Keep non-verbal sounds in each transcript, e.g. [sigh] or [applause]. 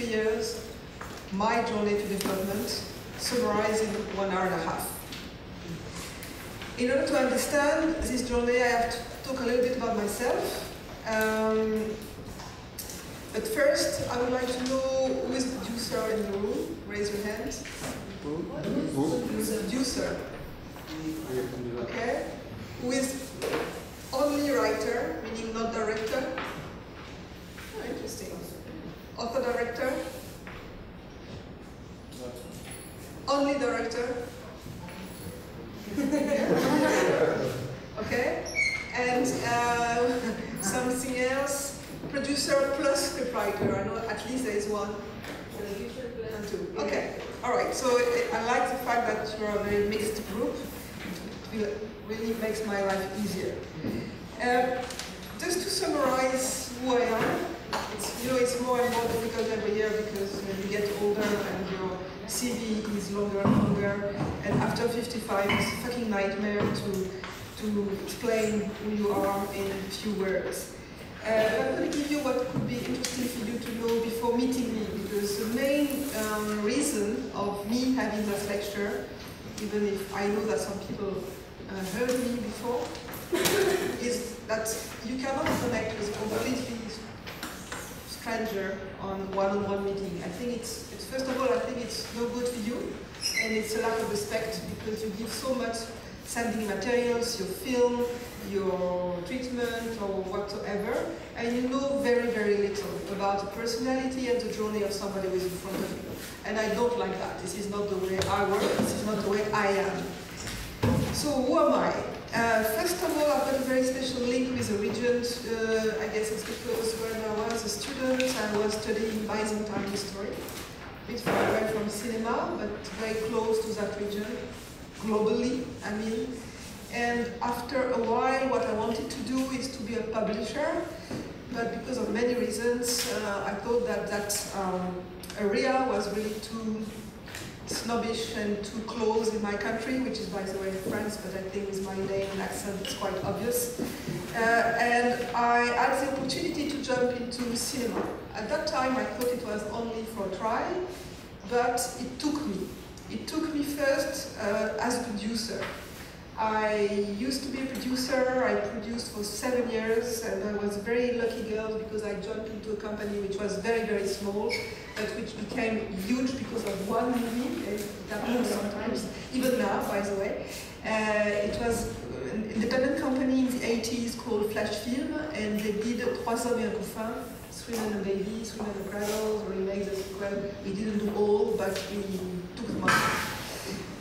23 years, my journey to development, summarized in one hour and a half. In order to understand this journey, I have to talk a little bit about myself. Um, but first, I would like to know who is the producer in the room. Raise your hand. Who? Who is the producer? Okay. Who is only writer, meaning not director? Oh, interesting. Author director? Only director? okay. And uh, something else? Producer plus scriptwriter. I know at least there is one. And two. Okay. All right. So I like the fact that you're a very mixed group. It really makes my life easier. Uh, just to summarize who I am, it's, you know, it's more and more difficult every year because you get older and your CV is longer and longer, and after 55 it's a fucking nightmare to, to explain who you are in a few words. Uh, I'm going to give you what could be interesting for you to know before meeting me, because the main um, reason of me having this lecture, even if I know that some people uh, heard me before, [laughs] is that you cannot connect with completely stranger on one-on-one meeting. I think it's, it's, first of all, I think it's no good for you, and it's a lack of respect because you give so much sending materials, your film, your treatment, or whatsoever, and you know very, very little about the personality and the journey of somebody who is in front of you. And I don't like that. This is not the way I work, this is not the way I am. So who am I? Uh, first of all, I've got a very special link with the region. Uh, I guess it's because when I was a student, I was studying Byzantine history. A bit far away from cinema, but very close to that region, globally, I mean. And after a while, what I wanted to do is to be a publisher, but because of many reasons, uh, I thought that that um, area was really too snobbish and too close in my country, which is by the way France, but I think with my name and accent it's quite obvious. Uh, and I had the opportunity to jump into cinema. At that time I thought it was only for a try, but it took me. It took me first uh, as a producer. I used to be a producer, I produced for seven years, and I was a very lucky girl because I jumped into a company which was very, very small, but which became huge because of one movie, it happens sometimes, even now, by the way. Uh, it was an independent company in the 80s called Flash Film, and they did Trois hommes et un couffin, Men and a Baby, Men and a Cradle, remake the sequel. We didn't do all, but we took the money.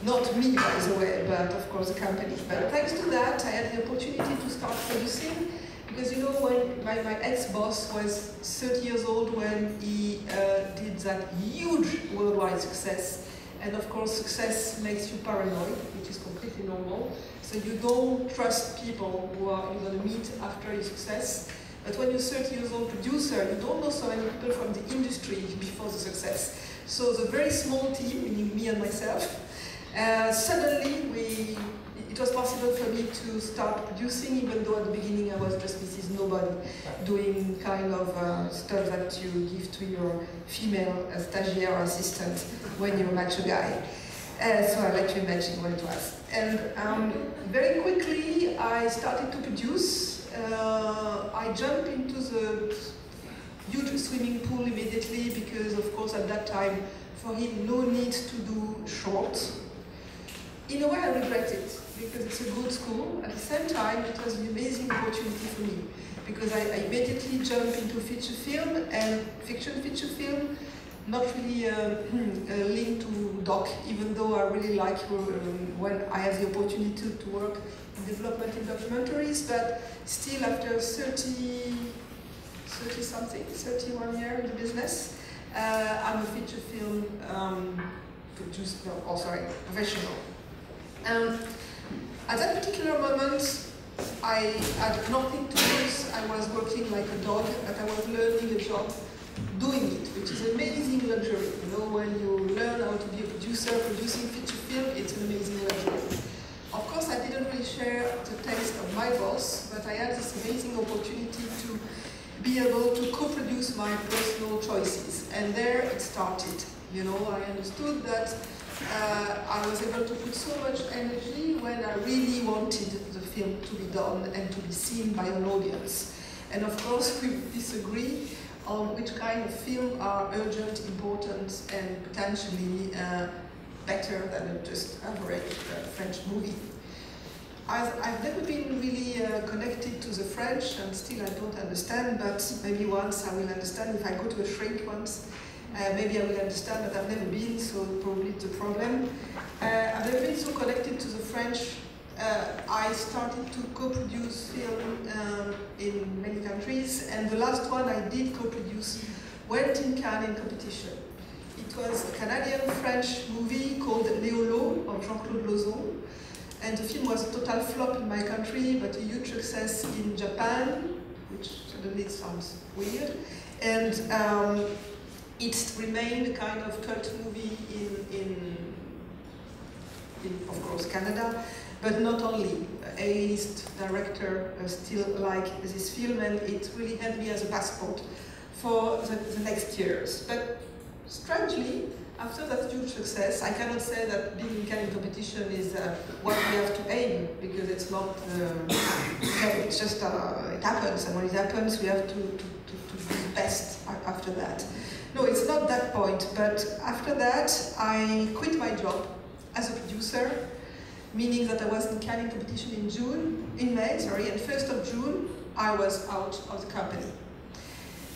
Not me, by the way, but of course the company. But thanks to that, I had the opportunity to start producing because you know when my, my ex-boss was 30 years old when he uh, did that huge worldwide success. And of course success makes you paranoid, which is completely normal. So you don't trust people who are you're going to meet after your success. But when you're 30 years old producer, you don't know so many people from the industry before the success. So the very small team, meaning me and myself, uh, suddenly, we, it was possible for me to start producing, even though at the beginning I was just Mrs. Nobody, doing kind of uh, stuff that you give to your female uh, stagiaire assistant when you match a guy. Uh, so I'll let you imagine what it was. And um, very quickly, I started to produce. Uh, I jumped into the huge swimming pool immediately because, of course, at that time, for him, no need to do shorts in a way, I regret it because it's a good school. At the same time, it was an amazing opportunity for me because I, I immediately jumped into feature film and fiction feature film, not really uh, linked to doc, even though I really like um, when I have the opportunity to, to work in development in documentaries, but still after 30, 30 something, 31 years in the business, uh, I'm a feature film um, producer, oh sorry, professional. Um, at that particular moment, I had nothing to lose. I was working like a dog, but I was learning a job doing it, which is an amazing luxury. You know, when you learn how to be a producer, producing feature film, it's an amazing luxury. Of course, I didn't really share the taste of my boss, but I had this amazing opportunity to be able to co-produce my personal choices. And there it started. You know, I understood that uh, I was able to put so much energy when I really wanted the film to be done and to be seen by an audience. And of course, [laughs] we disagree on which kind of film are urgent, important, and potentially uh, better than a just average uh, French movie. I've, I've, never been really uh, connected to the French, and still I don't understand, but maybe once I will understand if I go to a shrink once. Uh, maybe I will understand, but I've never been, so probably it's a problem. Uh, I've never been so connected to the French. Uh, I started to co-produce film um, in many countries, and the last one I did co-produce went in Cannes in competition. It was a Canadian-French movie called Léolo of Jean-Claude Lauzon, and the film was a total flop in my country, but a huge success in Japan, which suddenly sounds weird. And um, it remained a kind of cult movie in, in, in of course, Canada, but not only. A-list director uh, still like this film, and it really helped me as a passport for the, the next years. But strangely, after that huge success, I cannot say that being in Cannes competition is uh, what we have to aim, because it's not, uh, [coughs] it's just, uh, it happens, and when it happens, we have to, to, to, to be best after that. No, it's not that point, but after that, I quit my job as a producer, meaning that I was in Cannes competition in June, in May, sorry, and 1st of June, I was out of the company.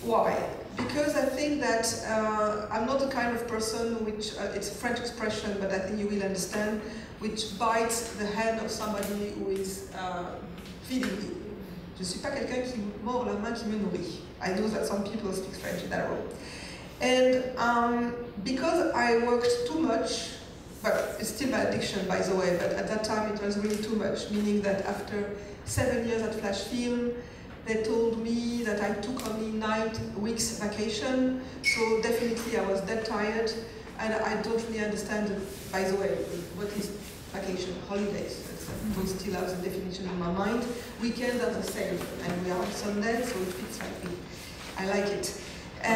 Why? Because I think that uh, I'm not the kind of person which, uh, it's a French expression, but I think you will understand, which bites the hand of somebody who is uh, feeding you. Je suis pas quelqu'un qui mord la main qui me nourrit. I know that some people speak French in that role. And um, because I worked too much, but it's still my addiction by the way, but at that time it was really too much, meaning that after seven years at Flash Film, they told me that I took only nine weeks vacation, so definitely I was dead tired, and I don't really understand, by the way, what is vacation, holidays. I still have the definition in my mind. Weekends are the same, and we are on Sunday, so it fits like me. I like it. Uh,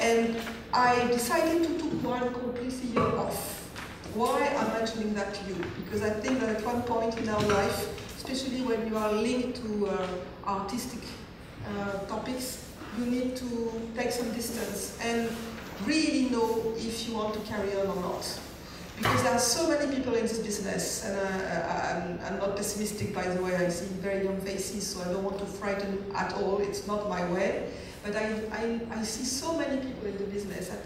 and I decided to take one complete year off. Why I'm mentioning that to you? Because I think that at one point in our life, especially when you are linked to uh, artistic uh, topics, you need to take some distance and really know if you want to carry on or not. Because there are so many people in this business, and uh, I'm, I'm, not pessimistic by the way, I see very young faces, so I don't want to frighten at all, it's not my way. But I, I, I see so many people in the business that,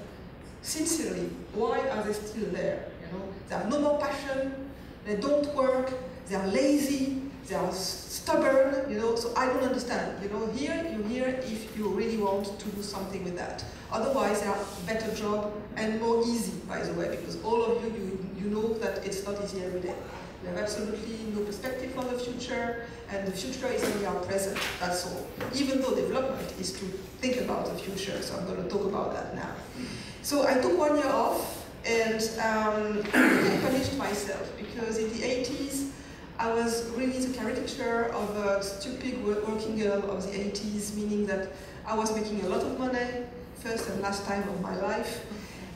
sincerely, why are they still there? You know, they have no more passion, they don't work, they are lazy, they are stubborn, you know, so I don't understand. You know, here, you're here if you really want to do something with that. Otherwise, there are better job and more easy, by the way, because all of you, you, you know that it's not easy every day. We have absolutely no perspective for the future, and the future is only our present, that's all. Even though development is to think about the future, so I'm going to talk about that now. So I took one year off, and um, I punished myself, because in the 80s, I was really the caricature of a stupid working girl of the 80s, meaning that I was making a lot of money, first and last time of my life,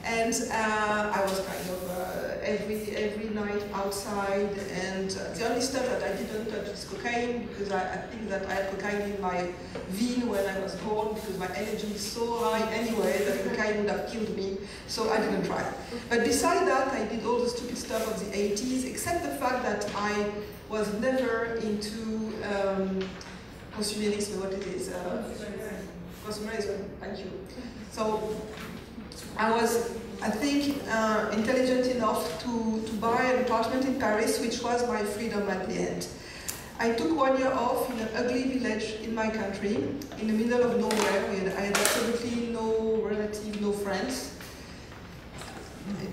and uh, I was kind of uh, every every night outside. And uh, the only stuff that I didn't touch is cocaine because I, I, think that I had cocaine in my vein when I was born because my energy is so high anyway that cocaine would have killed me. So I didn't try. But beside that, I did all the stupid stuff of the 80s, except the fact that I was never into um, consumerism, what it is. Uh, consumerism, thank you. So I was, I think, uh, intelligent enough to, to buy an apartment in Paris, which was my freedom at the end. I took one year off in an ugly village in my country, in the middle of nowhere. Had, I had absolutely no relative, no friends.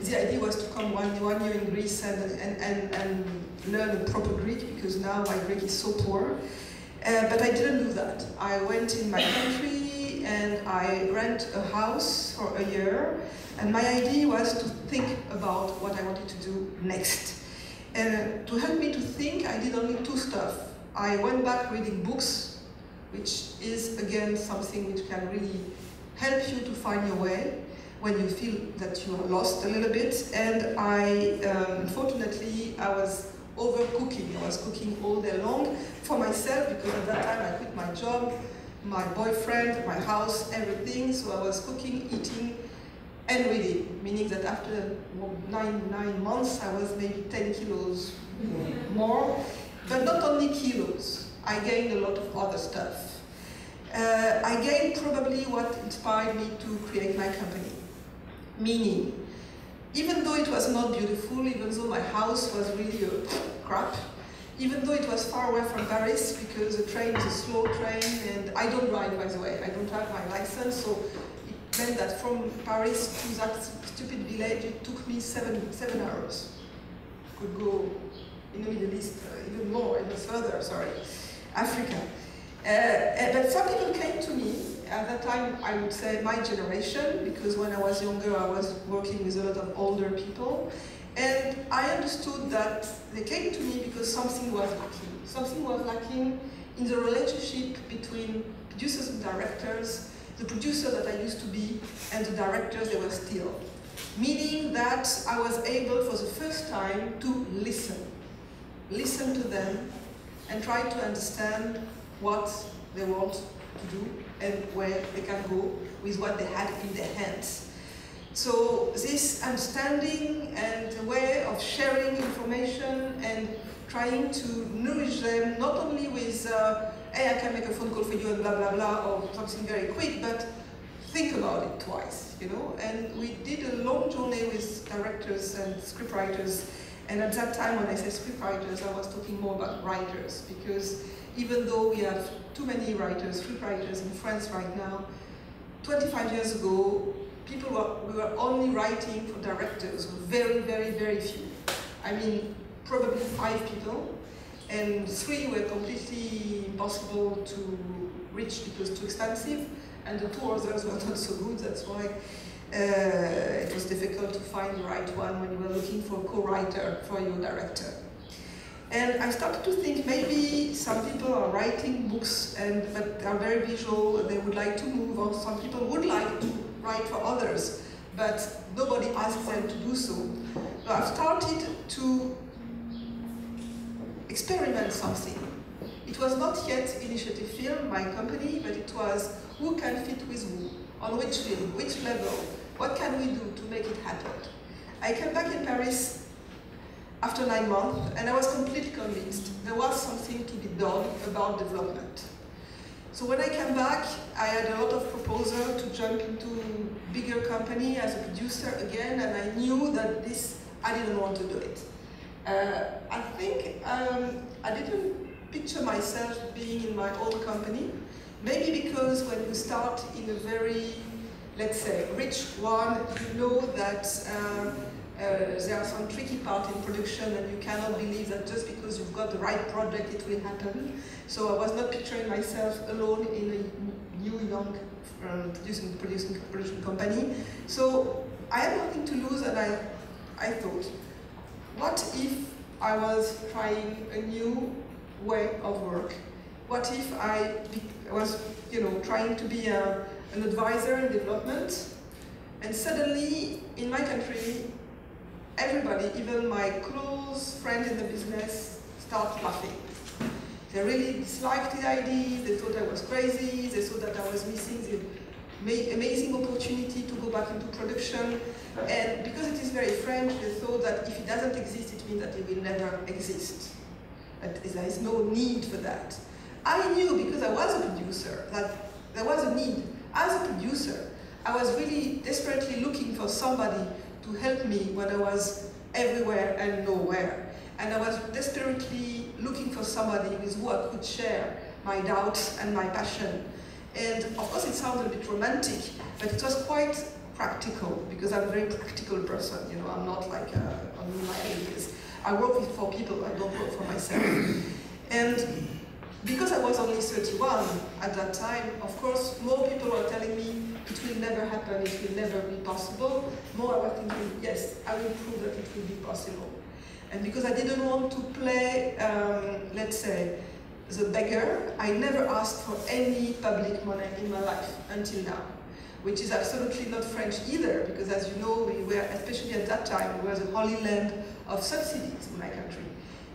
The idea was to come one, one year in Greece and, and, and, and learn proper Greek, because now my Greek is so poor. Uh, but I didn't do that. I went in my country, and I rent a house for a year. And my idea was to think about what I wanted to do next. And to help me to think, I did only two stuff. I went back reading books which is again something which can really help you to find your way when you feel that you are lost a little bit. And I, um, unfortunately, I was overcooking. I was cooking all day long for myself because at that time I quit my job, my boyfriend, my house, everything. So I was cooking, eating, and reading, meaning that after nine, nine months I was maybe 10 kilos more. But not only kilos, I gained a lot of other stuff. Uh, I gained probably what inspired me to create my company. Meaning, even though it was not beautiful, even though my house was really a crap, even though it was far away from Paris because the train is a slow train and I don't ride, by the way, I don't have my license so it meant that from Paris to that stupid village it took me seven, seven hours. Could go in the Middle East uh, even more, even further, sorry, Africa. Uh, but some people came to me at that time, I would say my generation, because when I was younger, I was working with a lot of older people. And I understood that they came to me because something was lacking. Something was lacking in the relationship between producers and directors, the producer that I used to be, and the directors they were still. Meaning that I was able for the first time to listen. Listen to them and try to understand what they want to do and where they can go with what they had in their hands. So this understanding and way of sharing information and trying to nourish them not only with, uh, hey, I can make a phone call for you and blah, blah, blah, or something very quick, but think about it twice, you know? And we did a long journey with directors and scriptwriters. And at that time, when I say scriptwriters, I was talking more about writers because even though we have too many writers, free writers in France right now, 25 years ago, people were, we were only writing for directors, very, very, very few. I mean, probably five people, and three were completely impossible to reach because too expensive, and the two others [laughs] were not so good, that's why uh, it was difficult to find the right one when you were looking for a co-writer for your director. And I started to think maybe some people are writing books and but are very visual, they would like to move, or some people would like to write for others, but nobody asked them to do so. So I've started to experiment something. It was not yet Initiative Film, my company, but it was who can fit with who, on which film, which level, what can we do to make it happen. I came back in Paris after nine months, and I was completely convinced there was something to be done about development. So when I came back, I had a lot of proposal to jump into bigger company as a producer again, and I knew that this, I didn't want to do it. Uh, I think um, I didn't picture myself being in my old company, maybe because when you start in a very, let's say, rich one, you know that uh, uh, there are some tricky parts in production and you cannot believe that just because you've got the right project it will happen. So I was not picturing myself alone in a new young um, producing, producing, production company. So I had nothing to lose and I, I thought, what if I was trying a new way of work? What if I was you know, trying to be a, an advisor in development and suddenly in my country everybody, even my close friends in the business, start laughing. They really disliked the idea, they thought I was crazy, they thought that I was missing the amazing opportunity to go back into production. And because it is very French, they thought that if it doesn't exist, it means that it will never exist. That there is no need for that. I knew, because I was a producer, that there was a need. As a producer, I was really desperately looking for somebody to help me when I was everywhere and nowhere. And I was desperately looking for somebody with who I could share my doubts and my passion. And of course it sounds a bit romantic, but it was quite practical because I'm a very practical person, you know, I'm not like uh, on my ideas. I work with for people, I don't work for myself. and because I was only 31 at that time, of course, more people were telling me it will never happen, it will never be possible. More I was thinking, yes, I will prove that it will be possible. And because I didn't want to play, um, let's say, the beggar. I never asked for any public money in my life until now, which is absolutely not French either, because as you know, we were, especially at that time, we were the holy land of subsidies in my country.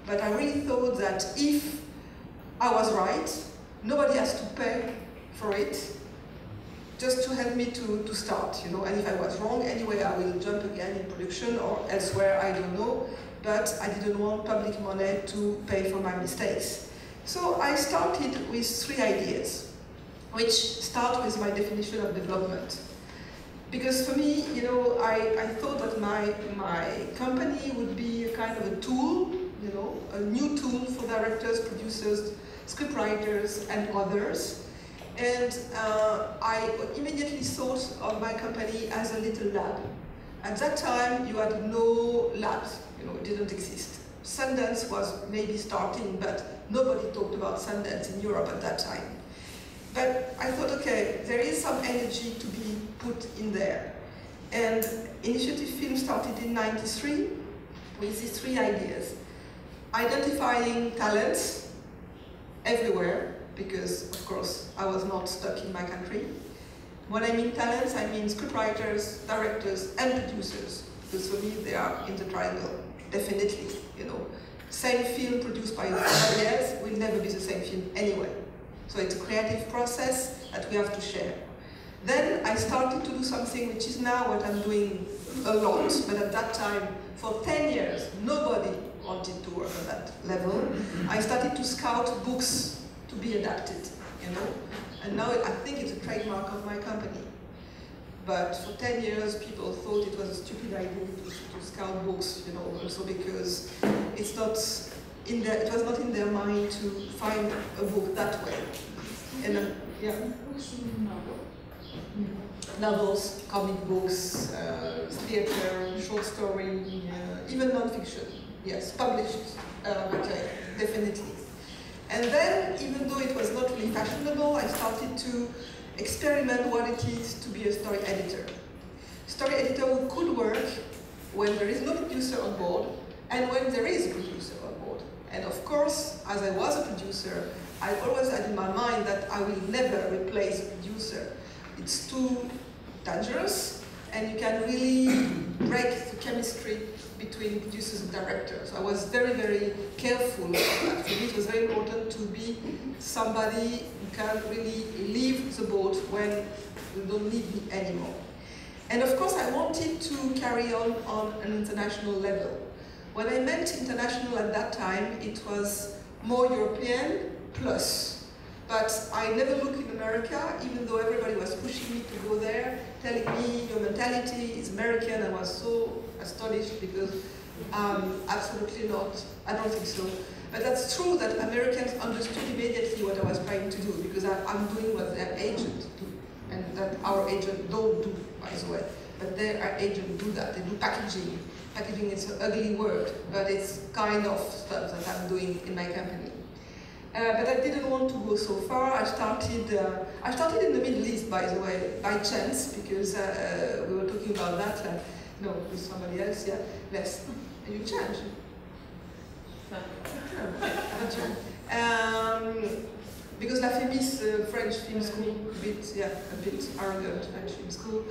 But I really thought that if I was right, nobody has to pay for it, just to help me to, to start, you know, and if I was wrong, anyway, I will jump again in production or elsewhere, I don't know, but I didn't want public money to pay for my mistakes. So I started with three ideas, which start with my definition of development. Because for me, you know, I, I thought that my, my company would be a kind of a tool, you know, a new tool for directors, producers, scriptwriters, and others. And uh, I immediately thought of my company as a little lab. At that time, you had no labs, you know, it didn't exist. Sundance was maybe starting, but nobody talked about Sundance in Europe at that time. But I thought, okay, there is some energy to be put in there. And Initiative Film started in 93 with these three ideas. Identifying talents everywhere, because of course I was not stuck in my country. When I mean talents, I mean scriptwriters, directors, and producers, because for me they are in the triangle, definitely, you know. Same film produced by somebody else will never be the same film anyway. So it's a creative process that we have to share. Then I started to do something which is now what I'm doing a lot, but at that time, for 10 years, nobody wanted to work on that level. I started to scout books to be adapted, you know, and now I think it's a trademark of my company. But for 10 years, people thought it was a stupid idea to, to scout books, you know, also because it's not in their, it was not in their mind to find a book that way. And uh, yeah. Novels, comic books, uh, theater, short story, uh, even non-fiction. Yes, published uh, material, definitely. And then, even though it was not really fashionable, I started to experiment what it is to be a story editor. Story editor who could work when there is no producer on board and when there is a producer on board. And of course, as I was a producer, I always had in my mind that I will never replace a producer. It's too dangerous and you can really break the chemistry between producers and directors. I was very, very careful. [coughs] For me, it was very important to be somebody who can really leave the boat when you don't need me anymore. And of course, I wanted to carry on on an international level. When I meant international at that time, it was more European plus but I never looked in America, even though everybody was pushing me to go there, telling me your mentality is American. I was so astonished because um, absolutely not. I don't think so. But that's true that Americans understood immediately what I was trying to do because I, am doing what their agent do, and that our agent don't do, by the way. But their agent do that. They do packaging. Packaging is an ugly word, but it's kind of stuff that I'm doing in my company. Uh, but I didn't want to go so far. I started, uh, I started in the Middle East, by the way, by chance, because uh, uh we were talking about that. No, with somebody else, yeah, less. You change. um, because La Fémis, uh, French film school, a bit, yeah, a bit arrogant French film school,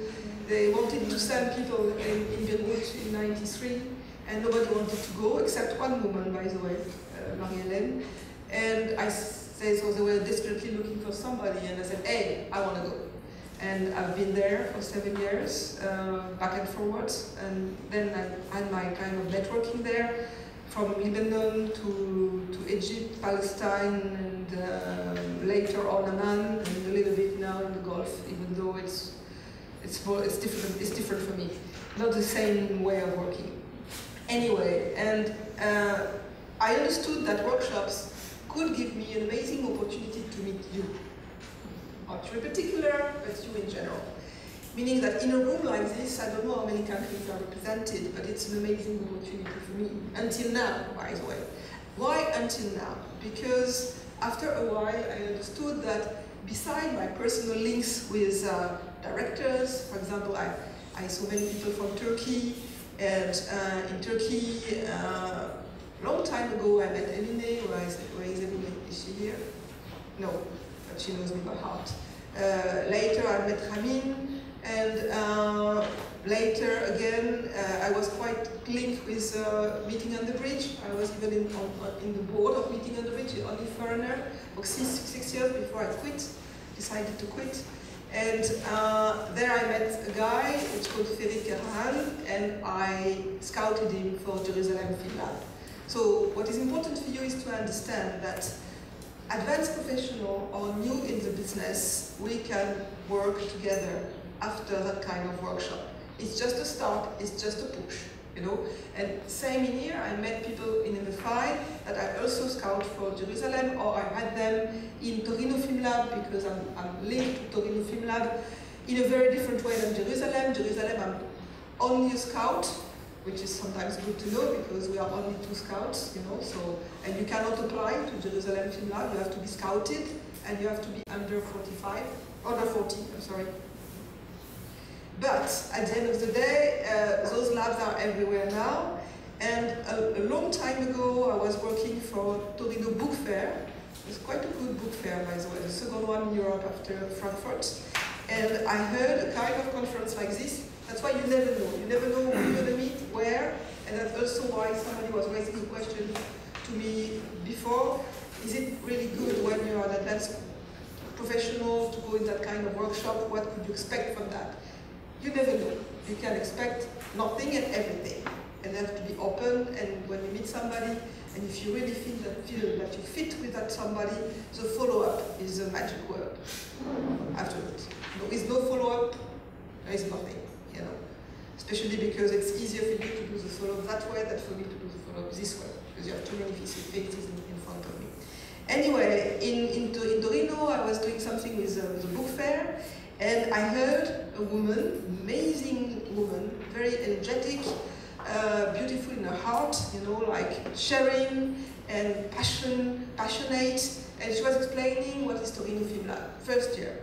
they wanted to send people in, in Beirut in 93, and nobody wanted to go, except one woman, by the way, uh, Marie-Hélène. And I said, so they were desperately looking for somebody, and I said, hey, I want to go. And I've been there for seven years, uh, back and forwards, and then I had my kind of networking there, from Lebanon to, to Egypt, Palestine, and uh, later on Oman, and a little bit now in the Gulf, even though it's, it's, it's, different, it's different for me. Not the same way of working. Anyway, and uh, I understood that workshops could give me an amazing opportunity to meet you. You in particular, but you in general. Meaning that in a room like this, I don't know how many countries are represented, but it's an amazing opportunity for me. Until now, by the way. Why until now? Because after a while, I understood that beside my personal links with uh, directors, for example, I, I saw many people from Turkey, and uh, in Turkey, uh, long time ago, I met Eline. Where is, where is Eline? Is she here? No, she knows me by heart. Uh, later, I met Ramin, and uh, later again, uh, I was quite linked with Meeting on the Bridge. I was even in, on, in the board of Meeting on the Bridge, only foreigner, for six, six years before I quit, decided to quit. And uh, there I met a guy, it's called Ferit Karahan, and I scouted him for Jerusalem Film Lab. So what is important for you is to understand that advanced professional or new in the business, we can work together after that kind of workshop. It's just a start, it's just a push, you know. And same in here, I met people in MFI that I also scout for Jerusalem, or I had them in Torino Film Lab because I'm, I'm linked to Torino Film Lab in a very different way than Jerusalem. Jerusalem, I'm only a scout, which is sometimes good to know because we are only two scouts, you know, so, and you cannot apply to Jerusalem Film Lab, you have to be scouted, and you have to be under 45, under 40, I'm sorry. But at the end of the day, uh, those labs are everywhere now, and a, a, long time ago, I was working for Torino Book Fair. It's quite a good book fair, by the way, the second one in Europe after Frankfurt. And I heard a kind of conference like this that's why you never know. You never know who you're going to meet, where, and that's also why somebody was raising the question to me before. Is it really good when you're an advanced professional to go in that kind of workshop? What could you expect from that? You never know. You can expect nothing and everything. And have to be open, and when you meet somebody, and if you really feel that, feel that you fit with that somebody, the follow-up is a magic word afterwards. With no follow-up, there is nothing Especially because it's easier for you to do the follow that way than for me to do the follow-up this way, because you have too many faces in, in front of me. Anyway, in, in, in Torino, I was doing something with uh, the book fair, and I heard a woman, amazing woman, very energetic, uh, beautiful in her heart, you know, like sharing and passion, passionate, and she was explaining what is Torino Film Lab, first year.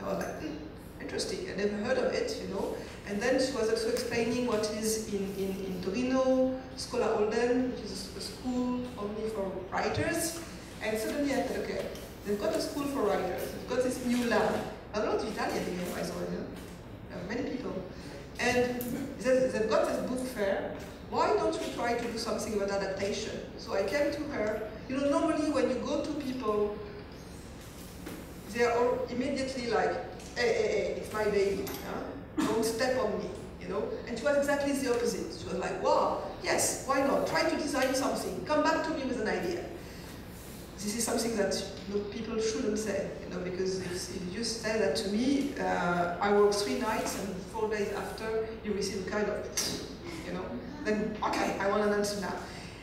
I was like, mm, interesting, I never heard of it, you know, and then she was also explaining what is in, in, in Torino, Scuola Holden, which is a school only for writers. And suddenly I thought, okay, they've got a school for writers, they've got this new lab. A lot of Italian here, the way, uh, many people. And they've got this book fair, why don't we try to do something about adaptation? So I came to her, you know, normally when you go to people, they are all immediately like, hey, hey, hey, it's my baby. Huh? don't step on me, you know? And she was exactly the opposite. She was like, wow, yes, why not? Try to design something. Come back to me with an idea. This is something that you know, people shouldn't say, you know, because if, if you say that to me, uh, I work three nights and four days after, you receive a kind of, you know, then, okay, I want an answer now.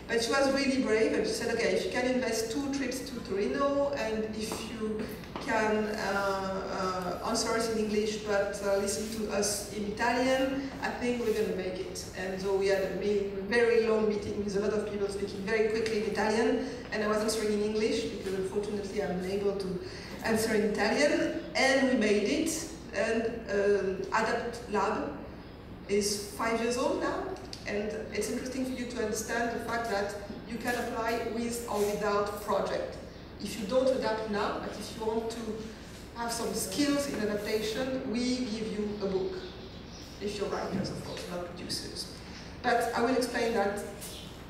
But she was really brave and she said, okay, if you can invest two trips to Torino and if you can uh, uh, answer us in English but uh, listen to us in Italian, I think we're going to make it. And so we had a very long meeting with a lot of people speaking very quickly in Italian, and I was answering in English because unfortunately I'm unable to answer in Italian, and we made it. And uh, Adapt Lab is five years old now, and it's interesting for you to understand the fact that you can apply with or without project. If you don't adapt now, but if you want to have some skills in adaptation, we give you a book. If you're writers, of course, not producers. But I will explain that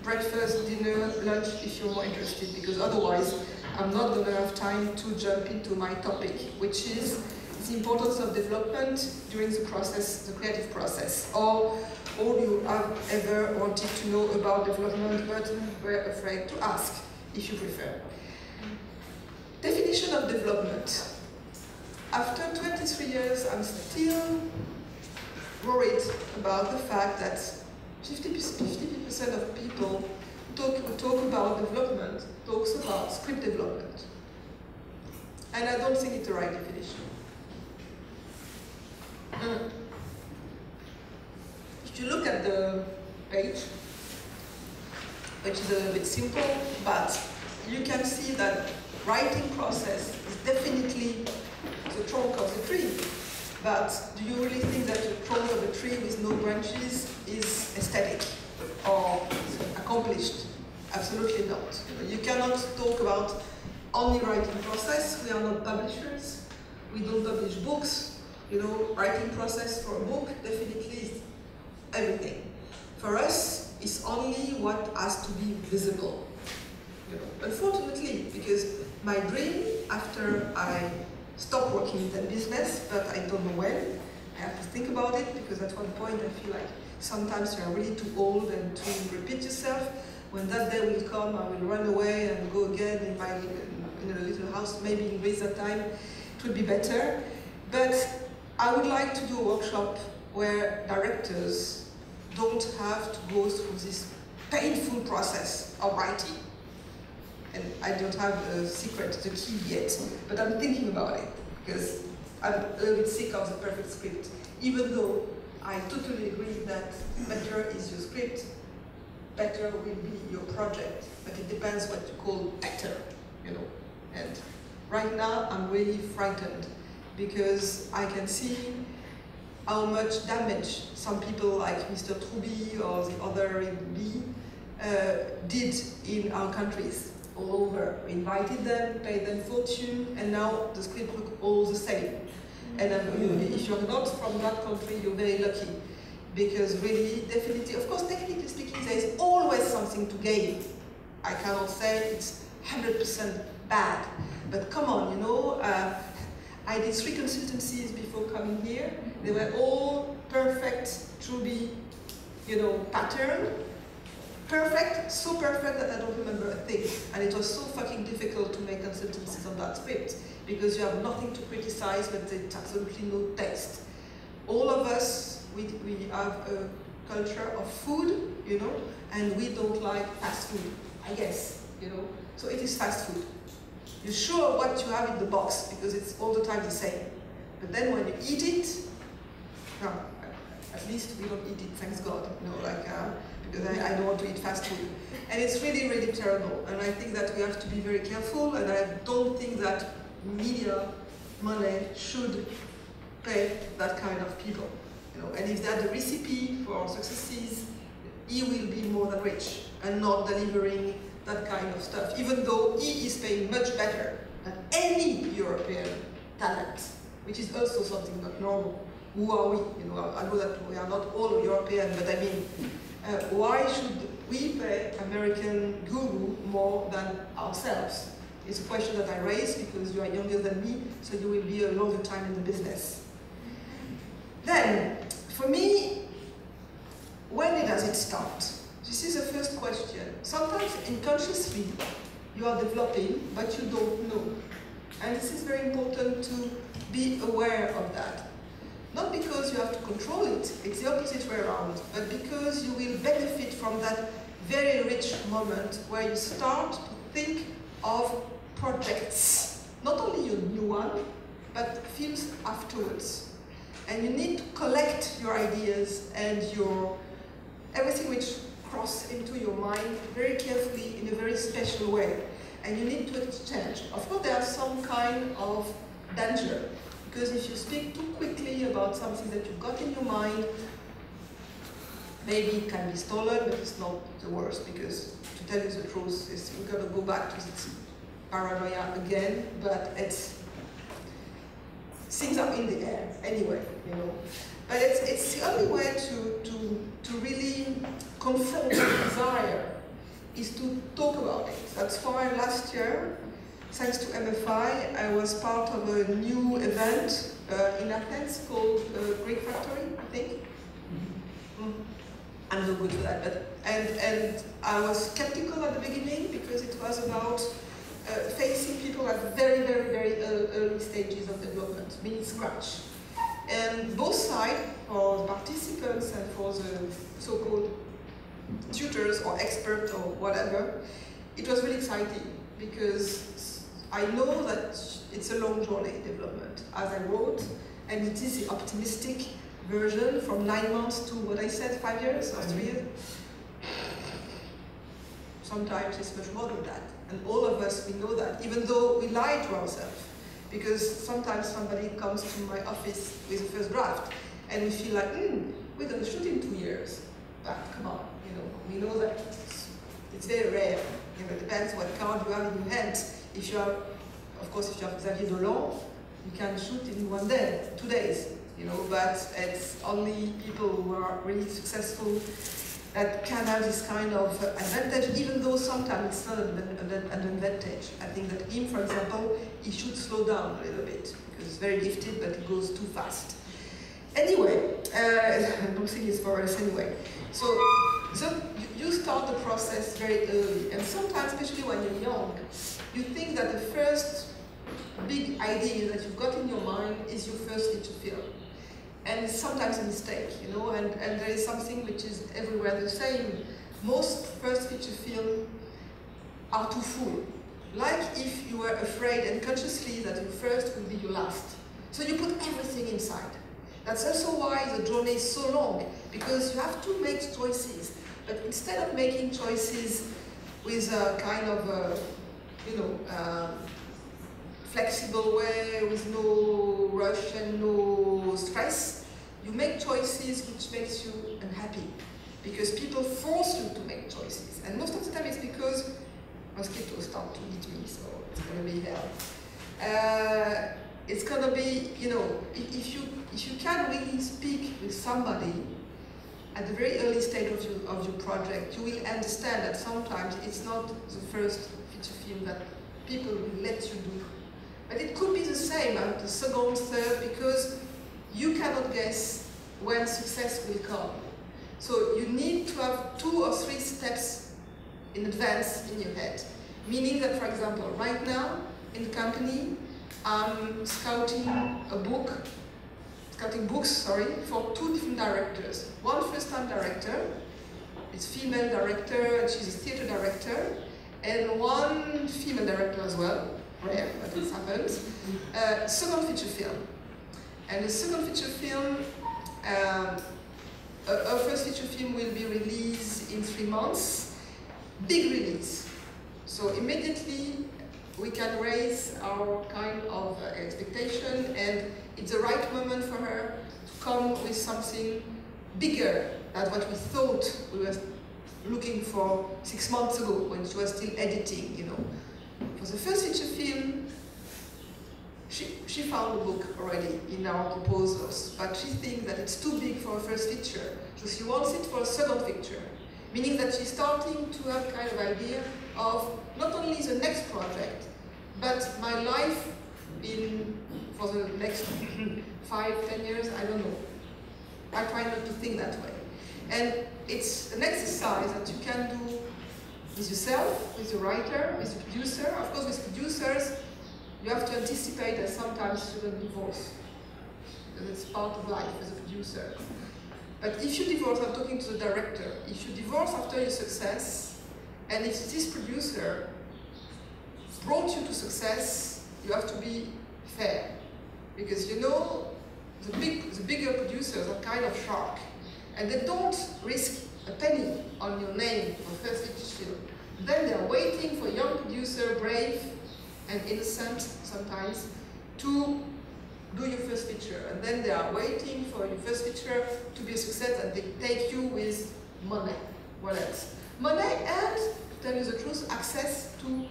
breakfast, dinner, lunch, if you're more interested, because otherwise I'm not going to have time to jump into my topic, which is the importance of development during the process, the creative process, or all you have ever wanted to know about development but were afraid to ask, if you prefer. Definition of development. After 23 years, I'm still worried about the fact that 50% of people talk, talk about development, talks about script development. And I don't think it's the right definition. Mm. If you look at the page, which is a bit simple, but you can see that writing process is definitely the trunk of the tree. But do you really think that the trunk of a tree with no branches is aesthetic or accomplished? Absolutely not. You, cannot talk about only writing process. We are not publishers. We don't publish books. You know, writing process for a book definitely is everything. For us, it's only what has to be visible. You know, unfortunately, because my dream after I stopped working in that business, but I don't know when, I have to think about it because at one point I feel like sometimes you are really too old and to repeat yourself. When that day will come, I will run away and go again in my in a little house, maybe in that time. It would be better. But I would like to do a workshop where directors don't have to go through this painful process of writing. And I don't have a secret, the key yet, but I'm thinking about it because I'm a little bit sick of the perfect script. Even though I totally agree that better is your script, better will be your project, but it depends what you call better, you know. And right now I'm really frightened because I can see how much damage some people like Mr. Truby or the other B did in our countries all over. We invited them, paid them fortune, and now the script look all the same. And um, if you're not from that country, you're very lucky. Because really, definitely, of course, technically speaking, there is always something to gain. I cannot say it's 100% bad. But come on, you know, uh, I did three consultancies before coming here. They were all perfect, truly, you know, pattern. Perfect, so perfect that I don't remember a thing. And it was so fucking difficult to make consultancies on that script because you have nothing to criticize, but it's absolutely no taste. All of us, we, we have a culture of food, you know, and we don't like fast food, I guess, you know. So it is fast food. You're sure what you have in the box because it's all the time the same. But then when you eat it, no, at least we don't eat it, thanks God, you know, like, uh, because I, I, don't want to eat fast food. And it's really, really terrible. And I think that we have to be very careful, and I don't think that media money should pay that kind of people. You know, and if that's the recipe for successes, he will be more than rich and not delivering that kind of stuff, even though he is paying much better than any European talent, which is also something not normal. Who are we? You know, I know that we are not all European, but I mean, uh, why should we pay American guru more than ourselves? It's a question that I raise because you are younger than me, so you will be a longer time in the business. Then, for me, when does it start? This is the first question. Sometimes unconsciously you are developing, but you don't know. And this is very important to be aware of that. Not because you have to control it, it's the opposite way around, but because you will benefit from that very rich moment where you start to think of projects. Not only your new one, but films afterwards. And you need to collect your ideas and your everything which cross into your mind very carefully in a very special way. And you need to exchange. Of course, there are some kind of danger, because if you speak too quickly about something that you've got in your mind, maybe it can be stolen, but it's not the worst, because to tell you the truth, is we're going to go back to this paranoia again, but it's things are in the air anyway, you know. But it's, it's the only way to, to, to really confront the desire is to talk about it. That's why last year, thanks to MFI, I was part of a new event uh, in Athens called uh, Greek Factory, I think. Mm. I'm no good for that, but and and I was skeptical at the beginning because it was about uh, facing people at very, very, very early stages of development, meaning scratch. And both sides, for the participants and for the so-called tutors or experts or whatever, it was really exciting because I know that it's a long journey development, as I wrote, and it is the optimistic version from nine months to what I said, five years or three years. Sometimes it's much more than that. And all of us, we know that, even though we lie to ourselves. Because sometimes somebody comes to my office with a first draft, and we feel like, hmm, we're going to shoot in two years. But come on, you know, we know that It's very rare. You know, it depends what card you have in your hand. If you have, of course, if you have Xavier Dolan, you can shoot in one day, two days, you know, but it's only people who are really successful that can have this kind of advantage, even though sometimes it's not an, an advantage. I think that him, for example, he should slow down a little bit, because he's very gifted, but he goes too fast. Anyway, uh, I don't think it's for us anyway. So, so you start the process very early, and sometimes, especially when you're young, you think that the first big idea that you've got in your mind is your first feature film. And it's sometimes a mistake, you know, and, and there is something which is everywhere the same. Most first feature film are too full. Like if you were afraid unconsciously that your first will be your last. So you put everything inside. That's also why the journey is so long, because you have to make choices. But instead of making choices with a kind of, a, you know, um, flexible way, with no rush and no stress, you make choices which makes you unhappy. Because people force you to make choices. And most of the time it's because mosquitoes start to eat me, so it's going to be hell. Uh, it's going to be, you know, if you, if you can really speak with somebody at the very early stage of your, of your project, you will understand that sometimes it's not the first feature film that people will let you do. But it could be the same at the second, third, because you cannot guess when success will come. So you need to have two or three steps in advance in your head. Meaning that, for example, right now in the company, I'm scouting a book, scouting books, sorry, for two different directors. One first-time director, it's female director, and she's a theater director, and one female director as well, rare, but it happens, uh, second feature film. And the second feature film, um, our first feature film will be released in three months, big release. So immediately we can raise our kind of uh, expectation and it's the right moment for her to come with something bigger than what we thought we were looking for six months ago when she was still editing, you know. For the first feature film, she, she found a book already in our proposals, but she thinks that it's too big for a first feature, so she wants it for a second feature, meaning that she's starting to have kind of idea of not only the next project, but my life in for the next [clears throat] five, ten years, I don't know. I try not to think that way. And it's an exercise that you can do with yourself, with the writer, with the producer. Of course, with producers, you have to anticipate that sometimes you will divorce. Because it's part of life as a producer. But if you divorce, I'm talking to the director, if you divorce after your success, and if this producer brought you to success, you have to be fair. Because you know, the, big, the bigger producers are kind of shark. And they don't risk a penny on your name for first feature film. Then they're waiting for young producer, brave and innocent sometimes, to do your first feature. And then they are waiting for your first feature to be a success and they take you with money. What else? Money and, to tell you the truth, access to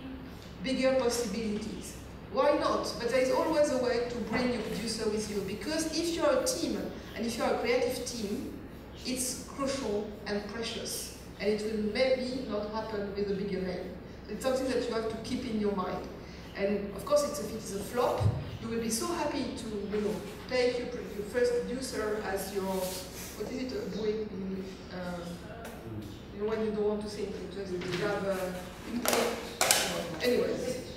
bigger possibilities. Why not? But there is always a way to bring your producer with you because if you're a team and if you're a creative team, it's crucial and precious and it will maybe not happen with a bigger name. It's something that you have to keep in your mind. And of course, it's, if it is a flop, you will be so happy to you know, take your, your first producer as your, what is it, a buoy Um, you know, when you don't want to think, you just you have a, anyways.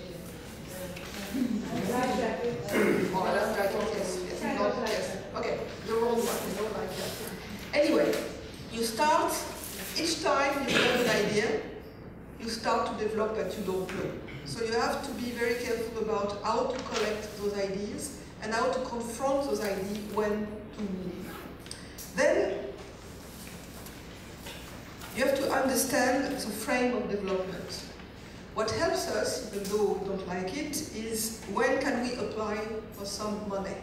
Oh. Okay, the wrong one, you don't. Anyway, you start, each time you have an idea, you start to develop that you don't know. So you have to be very careful about how to collect those ideas and how to confront those ideas when to move. Then you have to understand the frame of development. What helps us, even though we don't like it, is when can we apply for some money?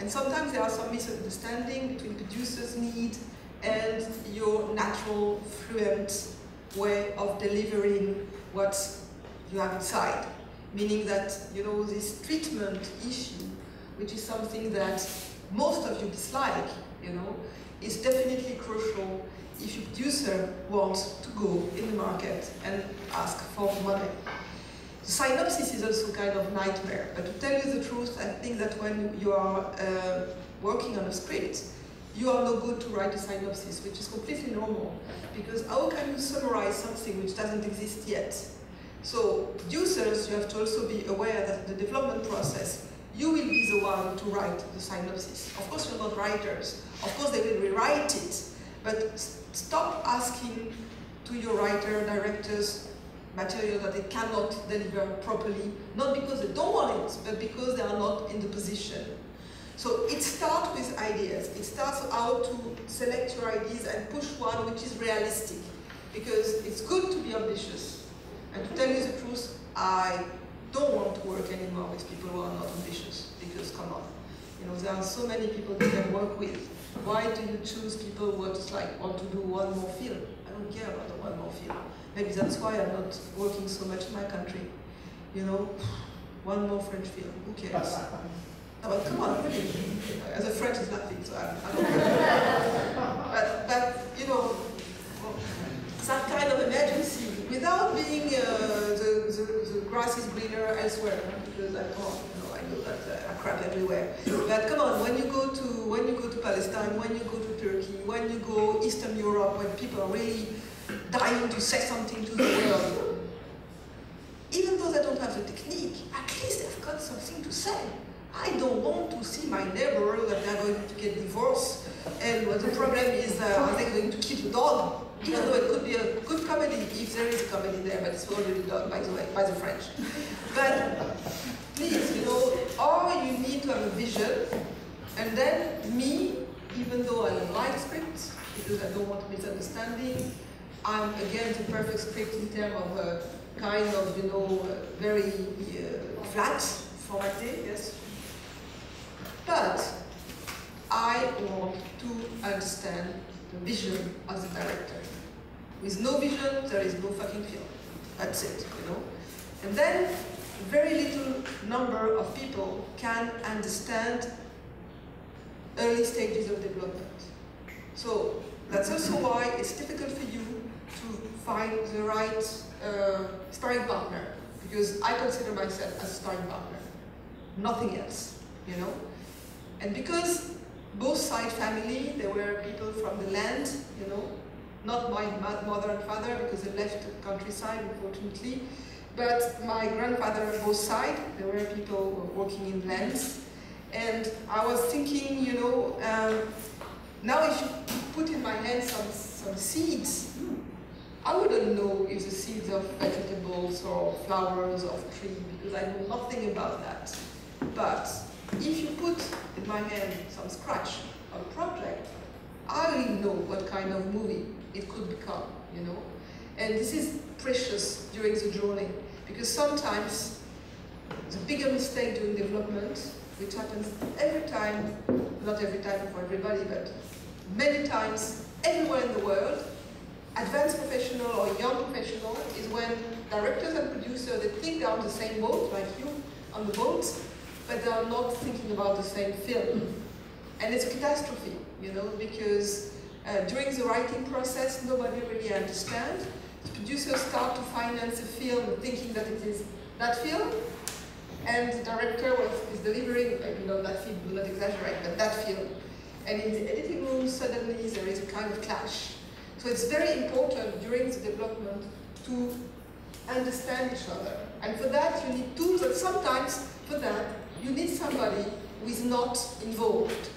And sometimes there are some misunderstanding between producers' need and your natural fluent way of delivering what you have inside. Meaning that, you know, this treatment issue, which is something that most of you dislike, you know, is definitely crucial if a producer wants to go in the market and ask for money. The synopsis is also kind of nightmare, but to tell you the truth, I think that when you are uh, working on a script, you are no good to write a synopsis, which is completely normal, because how can you summarize something which doesn't exist yet? So producers, you have to also be aware that the development process, you will be the one to write the synopsis. Of course, you're not writers. Of course, they will rewrite it, but stop asking to your writer, directors, material that they cannot deliver properly, not because they don't want it, but because they are not in the position. So it starts with ideas. It starts how to select your ideas and push one which is realistic. Because it's good to be ambitious. And to tell you the truth, I don't want to work anymore with people who are not ambitious. Because come on, you know, there are so many people you can work with. Why do you choose people who just like want to do one more film? I don't care about the one more film. Maybe that's why I'm not working so much in my country. You know, [sighs] one more French film, who cares? No, but come on, really. As a French is laughing, so I, I don't care. but, but, you know, that kind of emergency, without being uh, the, the, the, grass is greener elsewhere, because I, oh, I know that uh, crap everywhere. But come on, when you go to when you go to Palestine, when you go to Turkey, when you go Eastern Europe, when people are really dying to say something to the world, even though they don't have the technique, at least they've got something to say. I don't want to see my neighbor that they're going to get divorced, and the problem is, uh, are they going to keep the dog? Even though it could be a good comedy, if there is a comedy there, but it's already done, by the way, by the French. But please, you know, or you need to have a vision, and then me, even though I don't like scripts, because I don't want misunderstanding, I'm again the perfect script in terms of a kind of, you know, very uh, flat, formatted, yes, but I want to understand the vision of the director. With no vision, there is no fucking film. That's it, you know? And then very little number of people can understand early stages of development. So that's also why it's difficult for you to find the right uh, partner, because I consider myself as a sparring partner, nothing else, you know? And because both side family, there were people from the land, you know, not my mother and father because they left the countryside, unfortunately, but my grandfather both sides, there were people working in lands. And I was thinking, you know, um, now if you put in my hand some, some seeds, I wouldn't know if the seeds of vegetables or flowers of tree because I know nothing about that. But if you put in my hand some scratch on a project, I really know what kind of movie it could become, you know. And this is precious during the journey because sometimes the bigger mistake during development, which happens every time, not every time for everybody, but many times everywhere in the world, advanced professional or young professional is when directors and producers, they think they're on the same boat, like you, on the boat, but they are not thinking about the same film. And it's a catastrophe, you know, because uh, during the writing process, nobody really understands. Producers start to finance a film thinking that it is that film, and the director was, is delivering, maybe not that film, do not exaggerate, but that film. And in the editing room, suddenly there is a kind of clash. So it's very important during the development to understand each other. And for that, you need tools, and sometimes for that, you need somebody who is not involved.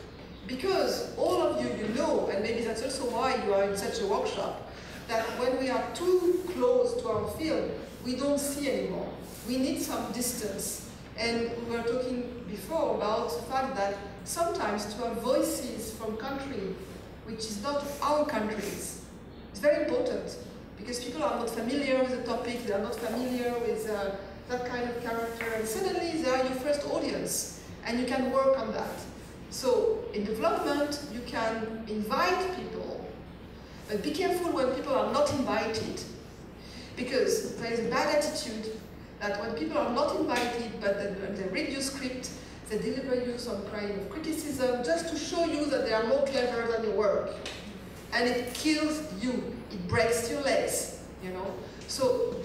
Because all of you, you know, and maybe that's also why you are in such a workshop, that when we are too close to our field, we don't see anymore. We need some distance. And we were talking before about the fact that sometimes to have voices from country which is not our countries, it's very important because people are not familiar with the topic, they are not familiar with uh, that kind of character, and suddenly they are your first audience, and you can work on that. So in development, you can invite people, but be careful when people are not invited, Because there is a bad attitude that when people are not invited, but then they read your script, they deliver you some kind of criticism just to show you that they are more clever than you work. And it kills you, it breaks your legs, you know. So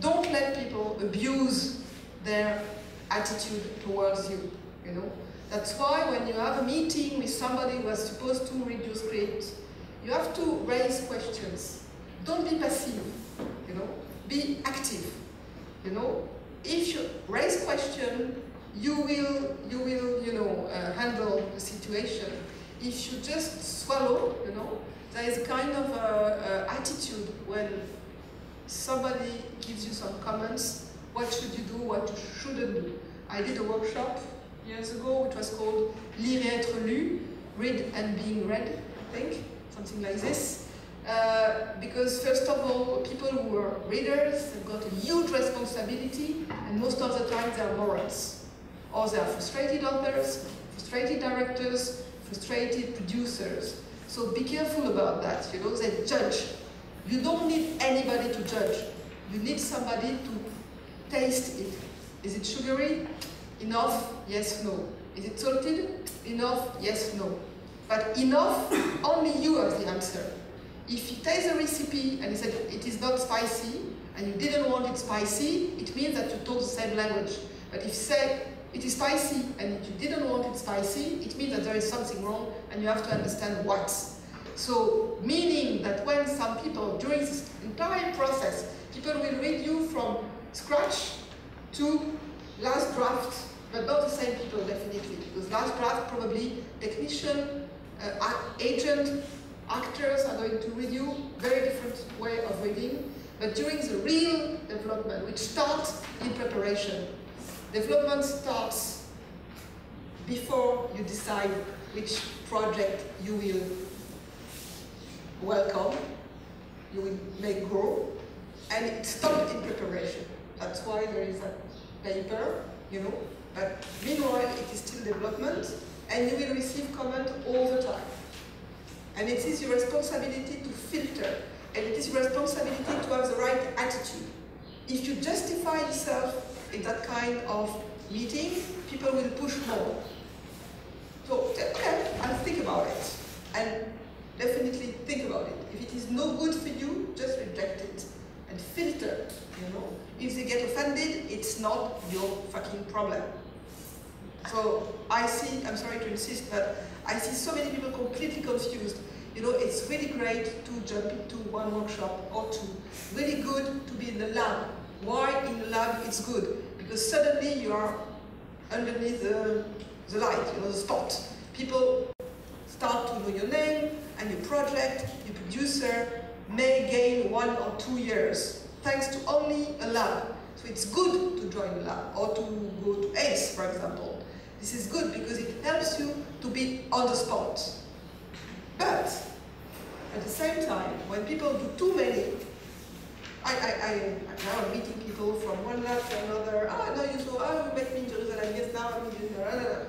don't let people abuse their attitude towards you, you know. That's why when you have a meeting with somebody who is supposed to read your script, you have to raise questions. Don't be passive, you know. Be active, you know. If you raise question, you will, you will, you know, uh, handle the situation. If you just swallow, you know, there is a kind of uh, uh, attitude when somebody gives you some comments, what should you do, what you shouldn't do. I did a workshop years ago which was called Lire et être lu, read and being read, I think, something like this. Uh, because first of all, people who are readers have got a huge responsibility and most of the time they are morons. Or they are frustrated authors, frustrated directors, frustrated producers. So be careful about that, you know, they judge. You don't need anybody to judge. You need somebody to taste it. Is it sugary? Enough? Yes, no. Is it salted? Enough? Yes, no. But enough, [coughs] only you have the answer. If you taste a recipe and you said it is not spicy, and you didn't want it spicy, it means that you talk the same language. But if you say it is spicy and you didn't want it spicy, it means that there is something wrong and you have to understand what. So, meaning that when some people, during this entire process, people will read you from scratch to last draft, but not the same people definitely, because last draft probably technician, Uh, agent, actors are going to you, very different way of reading, but during the real development, which starts in preparation, development starts before you decide which project you will welcome, you will make grow, and it stops in preparation. That's why there is a paper, you know, but meanwhile it is still development, and you will receive comment all the time. And it is your responsibility to filter, and it is your responsibility to have the right attitude. If you justify yourself in that kind of meeting, people will push more. So, okay, I'll think about it. And definitely think about it. If it is no good for you, just reject it and filter, you know. If they get offended, it's not your fucking problem. So I see, I'm sorry to insist, but I see so many people completely confused. You know, it's really great to jump into one workshop or two. Really good to be in the lab. Why in the lab it's good? Because suddenly you are underneath the, the light, you know, the spot. People start to know your name and your project, your producer may gain one or two years thanks to only a lab. So it's good to join a lab or to go to ACE, for example. This is good because it helps you to be on the spot. But at the same time, when people do too many, I, I, I, now I'm meeting people from one lab to another. Ah, no, you saw, ah, you met me in Jerusalem, yes, now I'm in Jerusalem.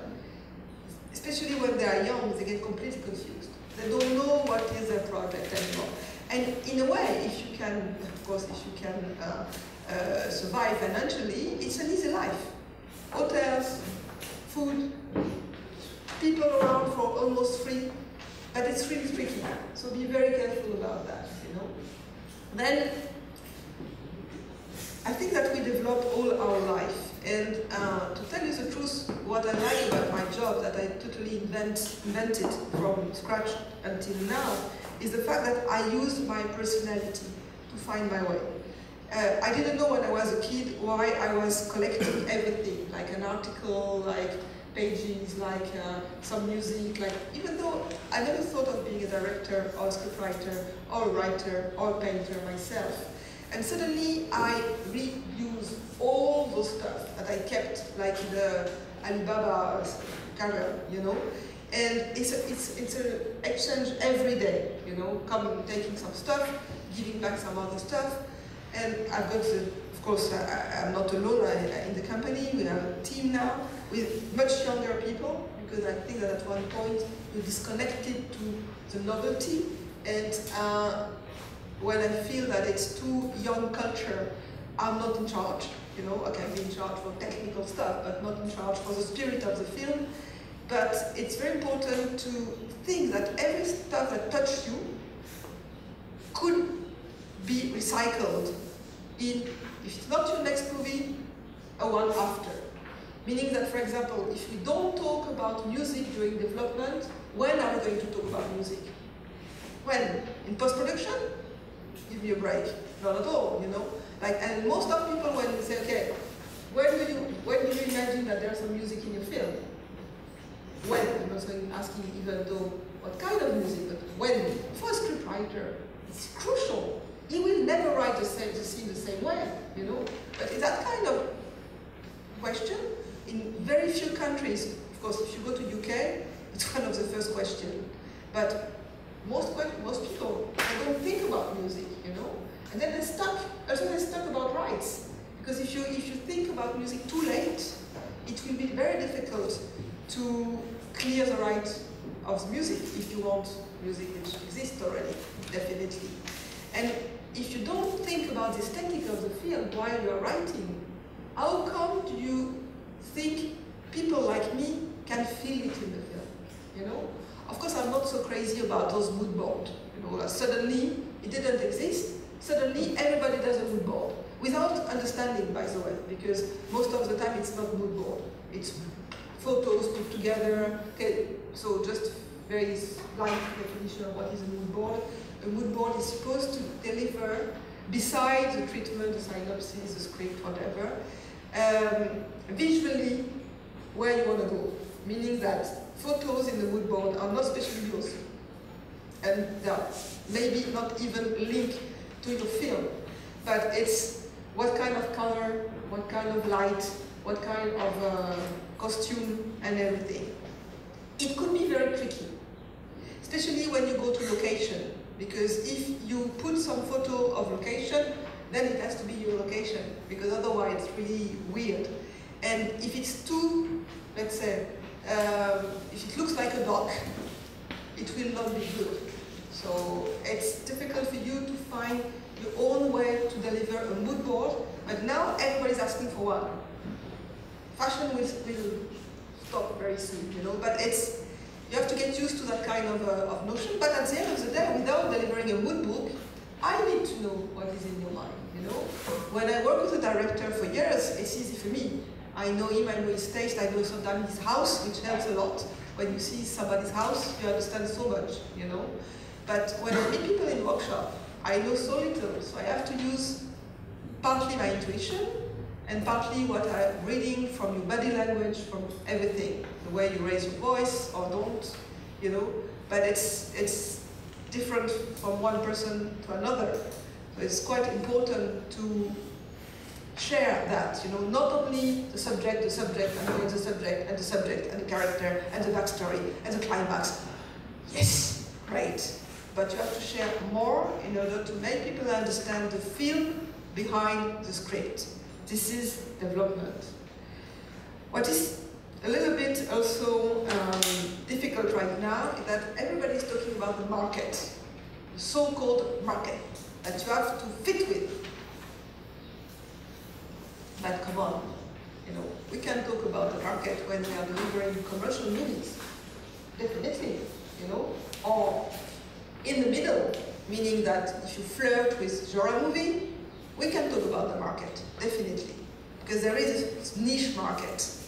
Especially when they are young, they get completely confused. They don't know what is their project anymore. And in a way, if you can, of course, if you can uh, uh, survive financially, it's an easy life. Hotels, food, people around for almost free, but it's really tricky. So be very careful about that, you know. Then, I think that we develop all our life. And uh, to tell you the truth, what I like about my job that I totally invent, invented from scratch until now is the fact that I use my personality to find my way. Uh, I didn't know when I was a kid why I was collecting [coughs] everything, like an article, like pages, like uh, some music, like even though I never thought of being a director or a scriptwriter or a writer or a painter myself. And suddenly I reuse all those stuff that I kept, like the Alibaba camera, you know, and it's it's it's an exchange every day, you know, coming taking some stuff, giving back some other stuff, and I've got the, of course I, am not alone I, in the company. We have a team now with much younger people because I think that at one point you're disconnected to the novelty and. Uh, when I feel that it's too young culture, I'm not in charge. You know, I can be in charge for technical stuff, but not in charge for the spirit of the film. But it's very important to think that every stuff that touches you could be recycled in, if it's not your next movie, a one after. Meaning that, for example, if we don't talk about music during development, when are we going to talk about music? When? In post-production? Give me a break. Not at all, you know? Like, and most of people, when they say, okay, when do you, when do you imagine that there's some music in your film? When? I'm not asking even though what kind of music, but when? For a scriptwriter, it's crucial. He will never write the, same, the scene the same way, you know? But it's that kind of question. In very few countries, of course, if you go to UK, it's [laughs] one of the first questions. But most most people they don't think about music, you know, and then they're stuck. Also, they're stuck about rights because if you if you think about music too late, it will be very difficult to clear the right of music if you want music which exists already, definitely. And if you don't think about the aesthetic of the field while you're writing, how come do you think people like me can feel it in the film? You know? Of course, I'm not so crazy about those mood boards. You know, suddenly it didn't exist. Suddenly everybody does a mood board without understanding, by the way, because most of the time it's not mood board. It's photos put together. Okay, so just very light definition of what is a mood board. A mood board is supposed to deliver, besides the treatment, the synopsis, the script, whatever, um, visually where you want to go. Meaning that photos in the mood board are not specially yours. And they're maybe not even linked to your film. But it's what kind of color, what kind of light, what kind of uh, costume and everything. It could be very tricky, especially when you go to location. Because if you put some photo of location, then it has to be your location, because otherwise it's really weird. And if it's too, let's say, um, if it looks like a dock, it will not be good. So it's difficult for you to find your own way to deliver a mood board, but now everybody's asking for one. Fashion will, will stop very soon, you know, but it's, get used to that kind of, uh, of notion, but at the end of the day, without delivering a mood book, I need to know what is in your mind, you know. When I work with a director for years, it's easy for me. I know him, I know his taste, I know sometimes his house, which helps a lot. When you see somebody's house, you understand so much, you know. But when I meet people in workshop, I know so little, so I have to use partly my intuition and partly what I'm reading from your body language, from everything, the way you raise your voice or don't, you know. But it's it's different from one person to another. So it's quite important to share that, you know, not only the subject, the subject, and the subject, and the subject, and the character, and the backstory, and the climax. Yes, great. But you have to share more in order to make people understand the feel behind the script. This is development. What is a little bit also um, difficult right now is that everybody is talking about the market, the so-called market, that you have to fit with. But come on, you know, we can talk about the market when we are delivering commercial movies, definitely, you know, or in the middle, meaning that if you flirt with genre movie, we can talk about the market, definitely, because there is a niche market.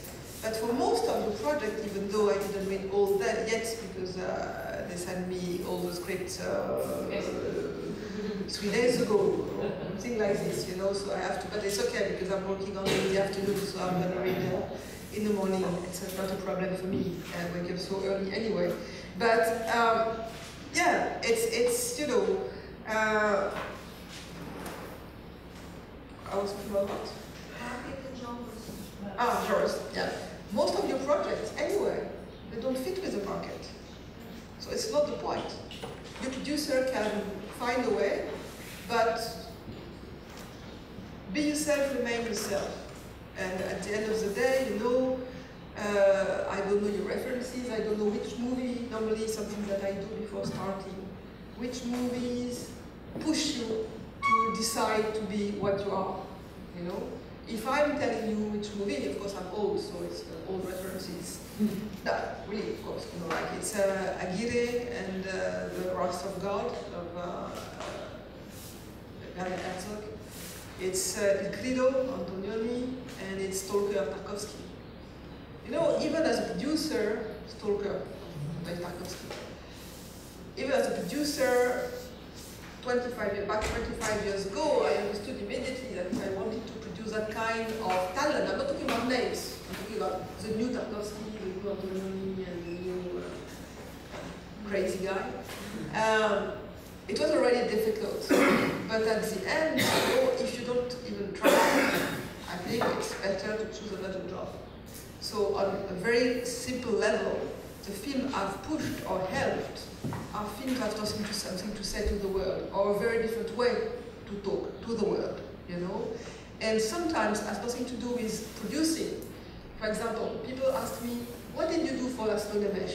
But for most of the project, even though I didn't read all that yet, because uh, they sent me all the scripts uh, [laughs] three days ago, something like this, you know, so I have to, but it's okay because I'm working on it in the afternoon, so I'm going to read uh, in the morning. It's not a problem for me. I wake up so early anyway. But um, yeah, it's, it's you know, uh, I was talking about what? Ah, genres, yeah. Most of your projects, anyway, they don't fit with the market. So it's not the point. Your producer can find a way, but be yourself, remain yourself. And at the end of the day, you know, uh, I don't know your references, I don't know which movie, normally something that I do before starting, which movies push you to decide to be what you are, you know? If I'm telling you which movie, of course I'm old, so it's uh, old references. no, [laughs] really, of course, you know, like it's uh, Aguirre and uh, the Wrath of God of uh, Werner Herzog. It's uh, Il Grido, Antonioni, and it's Stalker of Tarkovsky. You know, even as a producer, Stalker by Tarkovsky, even as a producer, 25 years, back 25 years ago, I understood immediately that if I wanted to produce that kind of talent, I'm not talking about names, I'm talking about the new Tarkovsky, the new Antonioni, and the new uh, crazy guy. Um, it was already difficult, but at the end, if you don't even try, I think it's better to choose another job. So on a very simple level, the film have pushed or helped our films have something to, something to say to the world, or a very different way to talk to the world, you know? And sometimes has nothing to do with producing. For example, people ask me, what did you do for László Nemes?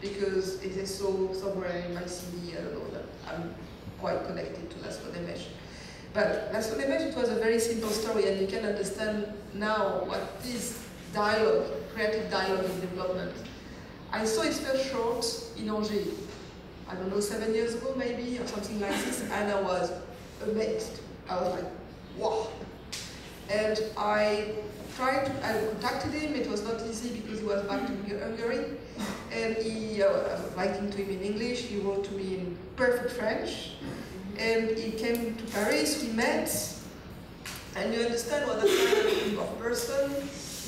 Because it is so somewhere in my CV, I don't know, that I'm quite connected to László Nemes. But László Nemes, it was a very simple story, and you can understand now what this dialogue, creative dialogue in development. I saw its first short in Angers, I don't know, seven years ago maybe, or something like this, and I was amazed. I was like, wow. And I tried, to, I contacted him, it was not easy because he was back to Hungary, and he, uh, I was writing to him in English, he wrote to me in perfect French, and he came to Paris, we met, and you understand what that kind of person,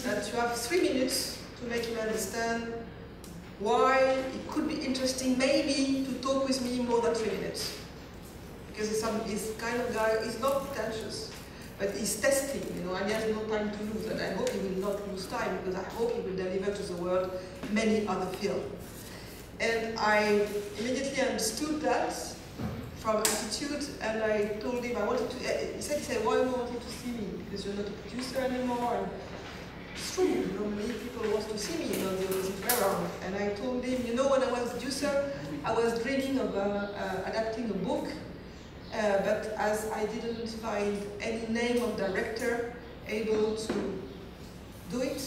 that you have. Three minutes to make him understand why it could be interesting maybe to talk with me more than three minutes. Because he's, some, he's kind of guy, he's not pretentious, but he's testing, you know, and he has no time to lose. And I hope he will not lose time because I hope he will deliver to the world many other films. And I immediately understood that from attitude, and I told him I wanted to. Eh, he said, "He said, why you wanted to see me? Because you're not a producer anymore." And true. many people want to see me, you know, other around. And I told him, you know, when I was producer, I was dreaming of uh, uh, adapting a book, uh, but as I didn't find any name of director able to do it,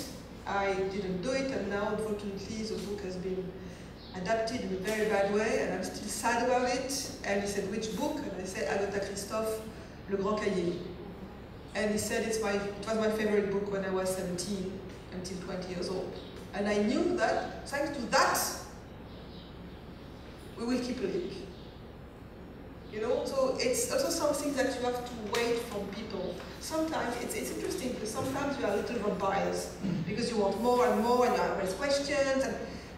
I didn't do it, and now unfortunately the book has been adapted in a very bad way, and I'm still sad about it. And he said, which book? And I said, Agota Kristof, Le Grand Cahier. And he said it's my, it was my favorite book when I was 17 until 20 years old. And I knew that, thanks to that, we will keep a link. You know, so it's also something that you have to wait from people. Sometimes it's, it's interesting because sometimes you are a little bit biased because you want more and more and you have questions. And,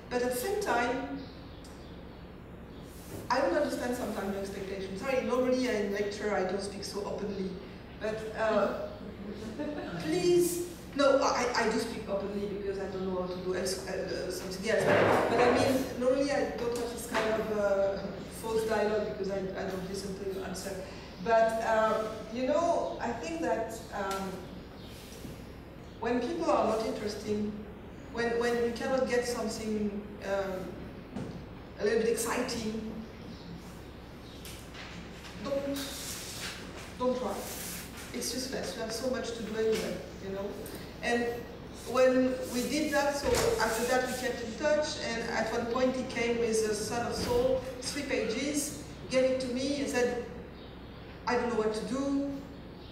but at the same time, I don't understand sometimes your expectations. Sorry, normally in lecture I don't speak so openly. But uh, please, no, I, I do speak openly because I don't know how to do else, uh, something else. But I mean, normally I don't have this kind of uh, false dialogue because I, I don't listen to your answer. But, um, you know, I think that um, when people are not interesting, when, when you cannot get something um, a little bit exciting, don't, don't try it's useless. You have so much to do anyway, you know. And when we did that, so after that we kept in touch, and at one point he came with a Son of Saul, three pages, gave it to me and said, I don't know what to do,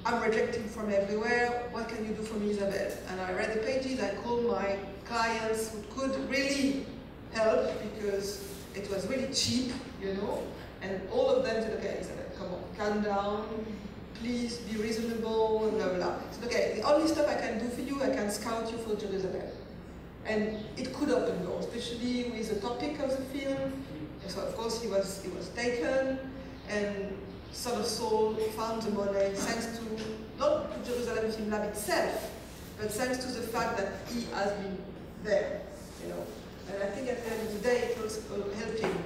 I'm rejected from everywhere, what can you do for me, Isabelle? And I read the pages, I called my clients who could really help because it was really cheap, you know, and all of them said, okay, Isabelle, come on, calm down, please be reasonable, blah, blah. So, okay, the only stuff I can do for you, I can scout you for Jerusalem. And it could open doors, especially with the topic of the film. And so of course he was, he was taken, and Son of Saul found the money thanks to, not to Jerusalem Film Lab itself, but thanks to the fact that he has been there, you know. And I think at the end of the day, it was him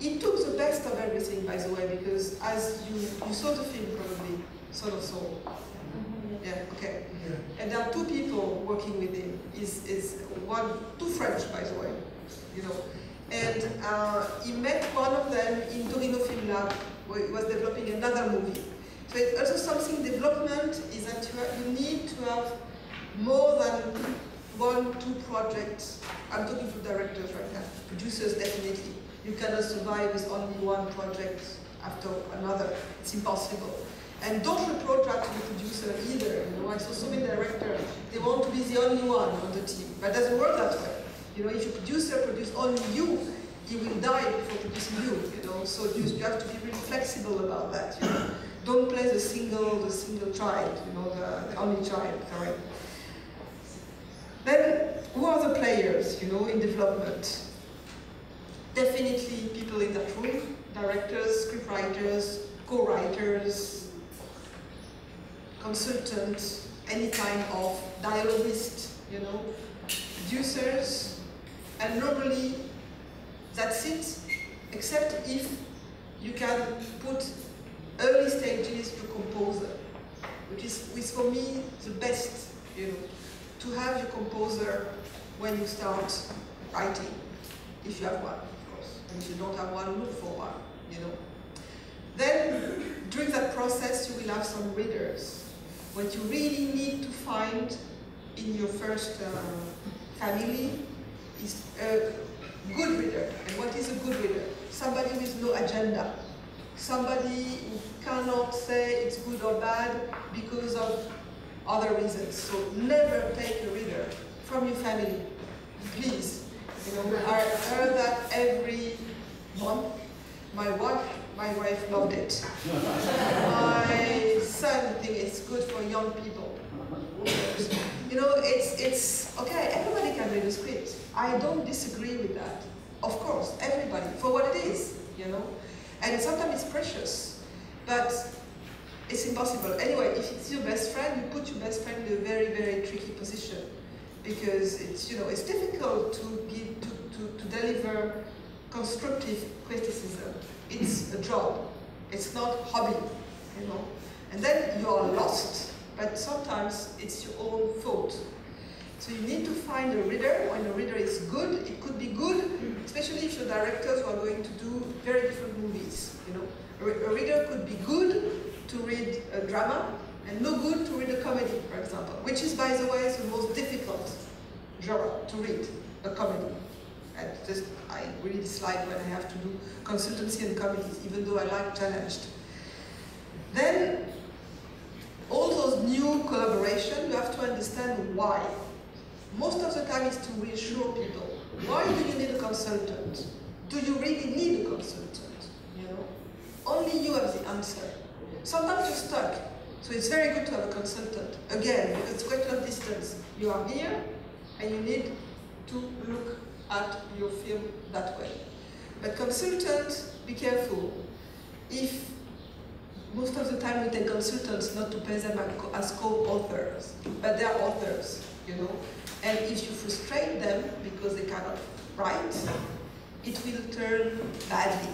it took the best of everything, by the way, because as you, you saw the film probably, Son of Saul. Mm-hmm. Yeah, okay. Yeah. And there are two people working with him. Is is one, two French, by the way, you know. And uh, he met one of them in Torino Film Lab where he was developing another movie. So it's also something development is that you, need to have more than one, two projects. I'm talking to directors right now, producers definitely. You cannot survive with only one project after another. It's impossible. And don't reproach that to the producer either. You know, I saw so many directors, they want to be the only one on the team. But it doesn't work that way. You know, if your producer produces only you, he will die before producing you, you know. So you, you have to be really flexible about that, you know. Don't play the single, the single child, you know, the, the only child, sorry. Then, who are the players, you know, in development? Definitely people in that room, directors, scriptwriters, co-writers, consultants, any kind of dialogist, you know, producers, and normally that's it, except if you can put early stages to composer, which is, is for me the best, you know, to have your composer when you start writing, if you have one. You don't have one, look for one, you know. Then, during that process, you will have some readers. What you really need to find in your first uh, family is a good reader. And what is a good reader? Somebody with no agenda. Somebody who cannot say it's good or bad because of other reasons. So never take a reader from your family, please. You know, I heard that every month. My wife, my wife loved it. my son think it's good for young people. You know, it's it's okay. Everybody can read a script. I don't disagree with that. Of course, everybody for what it is. You know, and sometimes it's precious, but it's impossible. Anyway, if it's your best friend, you put your best friend in a very, very tricky position because it's, you know, it's difficult to give, to, to, to deliver constructive criticism. It's a job. It's not hobby, you know. And then you are lost, but sometimes it's your own fault. So you need to find a reader. When a reader is good, it could be good, especially if your directors are going to do very different movies. You know, a, a reader could be good to read a drama and no good to read a comedy, for example, which is, by the way, the most difficult genre to read, a comedy. And just, I really dislike when I have to do consultancy and comedies, even though I like challenged. Then, all those new collaboration, you have to understand why. Most of the time it's to reassure people. Why do you need a consultant? Do you really need a consultant? You know, only you have the answer. Sometimes you're stuck. So it's very good to have a consultant. Again, because it's quite a distance. You are here, and you need to look at your film that way. But consultants, be careful. If most of the time we take consultants not to pay them as co-authors, but they're authors, you know. And if you frustrate them because they cannot write, it will turn badly.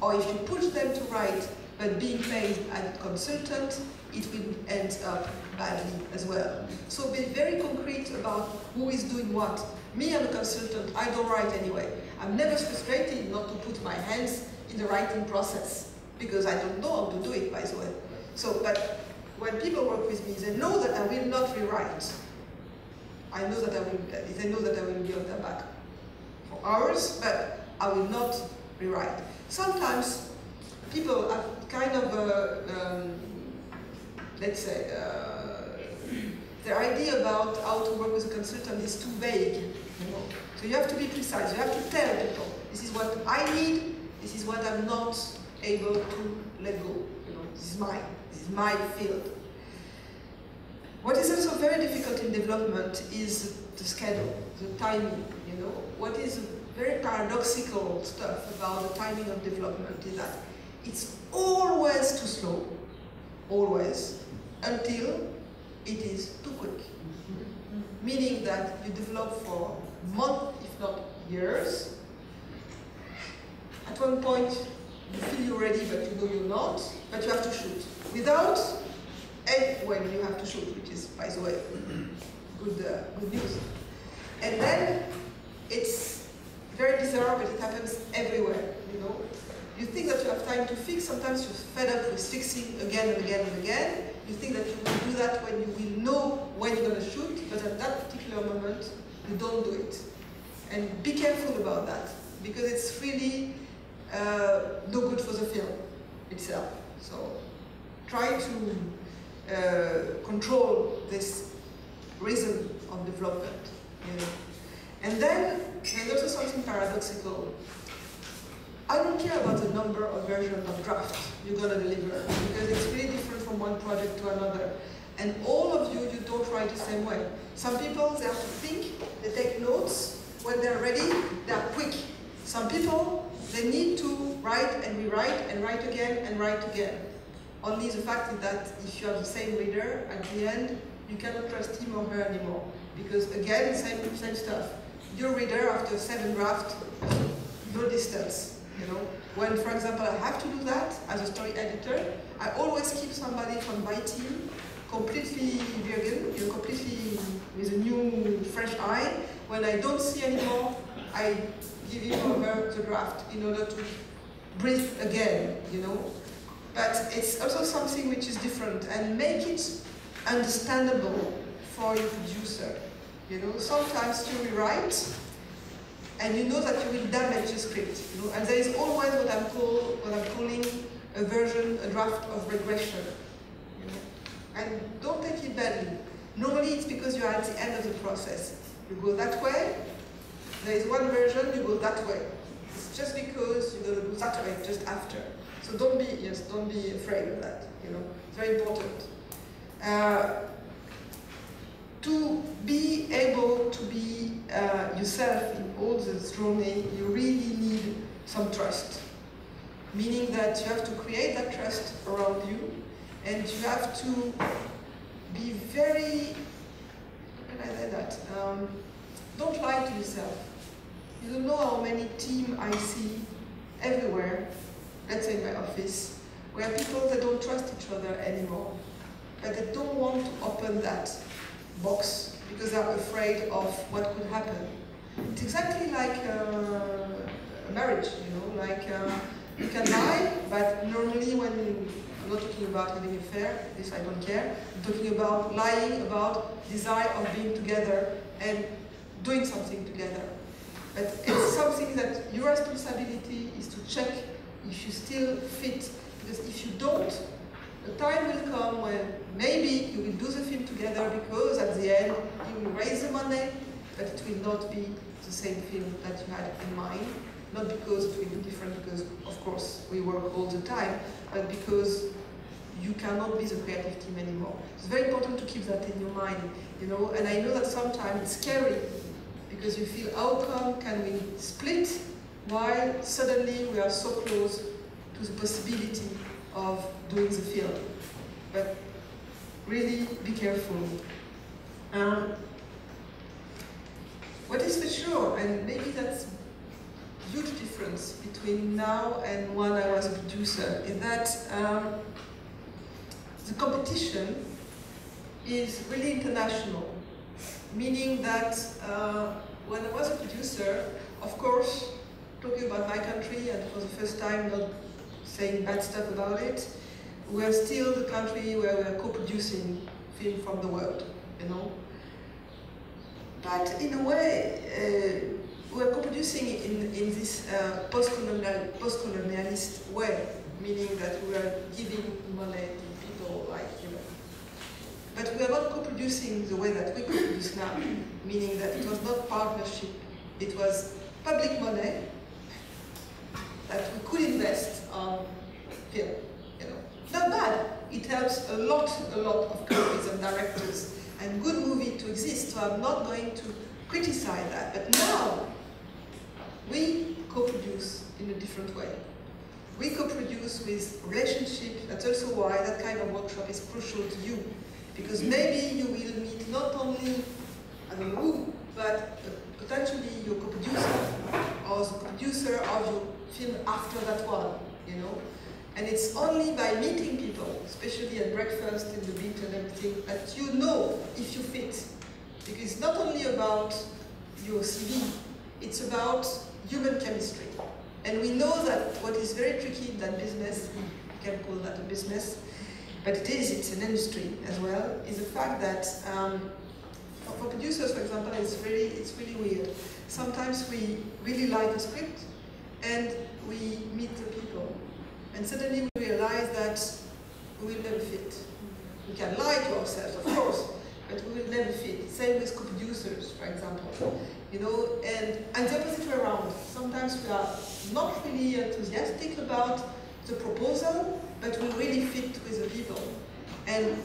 Or if you push them to write, but being paid as a consultant, it will end up badly as well. So be very concrete about who is doing what. Me, I'm a consultant, I don't write anyway. I'm never frustrated not to put my hands in the writing process, because I don't know how to do it, by the way. So, but when people work with me, they know that I will not rewrite. I know that I will, they know that I will be on their back for hours, but I will not rewrite. Sometimes people are kind of a, um, let's say, uh, their idea about how to work with a consultant is too vague. You know? So you have to be precise. You have to tell people, this is what I need, this is what I'm not able to let go. You know, this is mine, this is my field. What is also very difficult in development is the schedule, the timing, you know. What is very paradoxical stuff about the timing of development is that it's always too slow, always, until it is too quick. Meaning that you develop for months, if not years. At one point, you feel you're ready, but you know you're not, but you have to shoot. Without and when you have to shoot, which is, by the way, good, uh, good news. And then it's very bizarre, but it happens everywhere, you know. You think that you have time to fix, sometimes you're fed up with fixing again and again and again. You think that you will do that when you will know when you're going to shoot, but at that particular moment, you don't do it. And be careful about that, because it's really uh, no good for the film itself. So try to uh, control this rhythm of development. You know. And then there's also something paradoxical. I don't care about the number of versions of draft you're going to deliver, because it's very different from one project to another. And all of you, you don't write the same way. Some people, they have to think, they take notes. When they're ready, they're quick. Some people, they need to write and rewrite and write again and write again. Only the fact is that if you have the same reader, at the end, you cannot trust him or her anymore. Because again, same, same stuff. Your reader, after seven drafts, no distance. You know, when, for example, I have to do that as a story editor, I always keep somebody from my team completely vegan, you know, completely with a new, fresh eye. When I don't see anymore, I give him over the draft in order to breathe again, you know. But it's also something which is different and make it understandable for your producer. You know, sometimes you rewrite and you know that you will damage the script. You know, and there is always what I'm call what I'm calling a version, a draft of regression. You know, and don't take it badly. Normally it's because you are at the end of the process. You go that way. There is one version. You go that way. It's just because you're going to do that way just after. So don't be yes, don't be afraid of that. You know, it's very important. Uh, to be able to be uh, yourself in all this journey, you really need some trust. Meaning that you have to create that trust around you and you have to be very, how can I say that? Um, don't lie to yourself. You don't know how many team I see everywhere, let's say in my office, where people that don't trust each other anymore. But they don't want to open that box because they're afraid of what could happen. It's exactly like uh, a marriage, you know, like uh, you can lie, but normally when I'm not talking about having an affair, this I don't care, I'm talking about lying about desire of being together and doing something together. But it's something that your responsibility is to check if you still fit, because if you don't, the time will come when maybe you will do the film together because at the end you will raise the money, but it will not be the same film that you had in mind. Not because it will be different, because of course we work all the time, but because you cannot be the creative team anymore. It's very important to keep that in your mind, you know, and I know that sometimes it's scary because you feel how come can we split while suddenly we are so close to the possibility of doing the film. But really be careful. Um, what is for sure, and maybe that's huge difference between now and when I was a producer, is that um, the competition is really international, meaning that uh, when I was a producer, of course, talking about my country, and for the first time not saying bad stuff about it, we're still the country where we're co-producing film from the world, you know. But in a way, uh, we're co-producing in, in this uh, post-colonial, post-colonialist way, meaning that we are giving money to people like, you know. But we are not co-producing the way that we co-produce now, meaning that it was not partnership, it was public money that we could invest on film. Not bad. It helps a lot, a lot of companies and directors and good movie to exist, so I'm not going to criticize that. But now, we co-produce in a different way. We co-produce with relationship, that's also why that kind of workshop is crucial to you. Because maybe you will meet not only, I don't know who, but potentially your co-producer or the producer of your film after that one, you know. And it's only by meeting people, especially at breakfast in the beach and everything, that you know if you fit. Because it's not only about your CV, it's about human chemistry. And we know that what is very tricky in that business, we can call that a business, but it is, it's an industry as well, is the fact that um, for producers, for example, it's really, it's really weird. Sometimes we really like a script and we meet the people. And suddenly we realize that we will never fit. We can lie to ourselves, of course, but we will never fit. Same with co-producers, for example. You know, and, and the opposite way around. Sometimes we are not really enthusiastic about the proposal, but we really fit with the people. And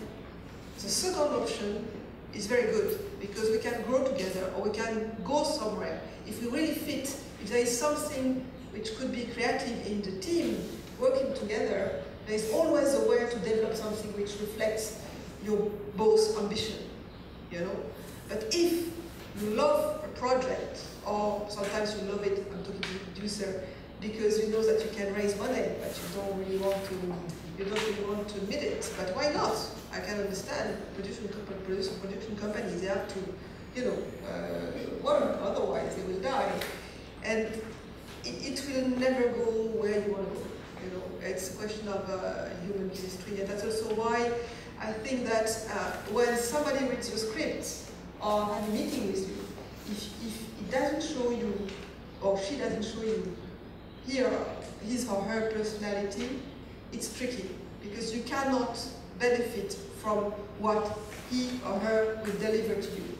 the second option is very good because we can grow together or we can go somewhere. If we really fit, if there is something which could be creative in the team working together, there is always a way to develop something which reflects your both ambition, you know. But if you love a project, or sometimes you love it, I'm talking to the producer, because you know that you can raise money, but you don't really want to, you don't really want to admit it. But why not? I can understand production, production, production companies, they have to, you know, uh, work, otherwise they will die. And it, it will never go where you want to go. It's a question of uh, human history, and that's also why I think that uh, when somebody reads your script or has a meeting with you, if, if it doesn't show you or she doesn't show you here his or her personality, it's tricky because you cannot benefit from what he or her will deliver to you.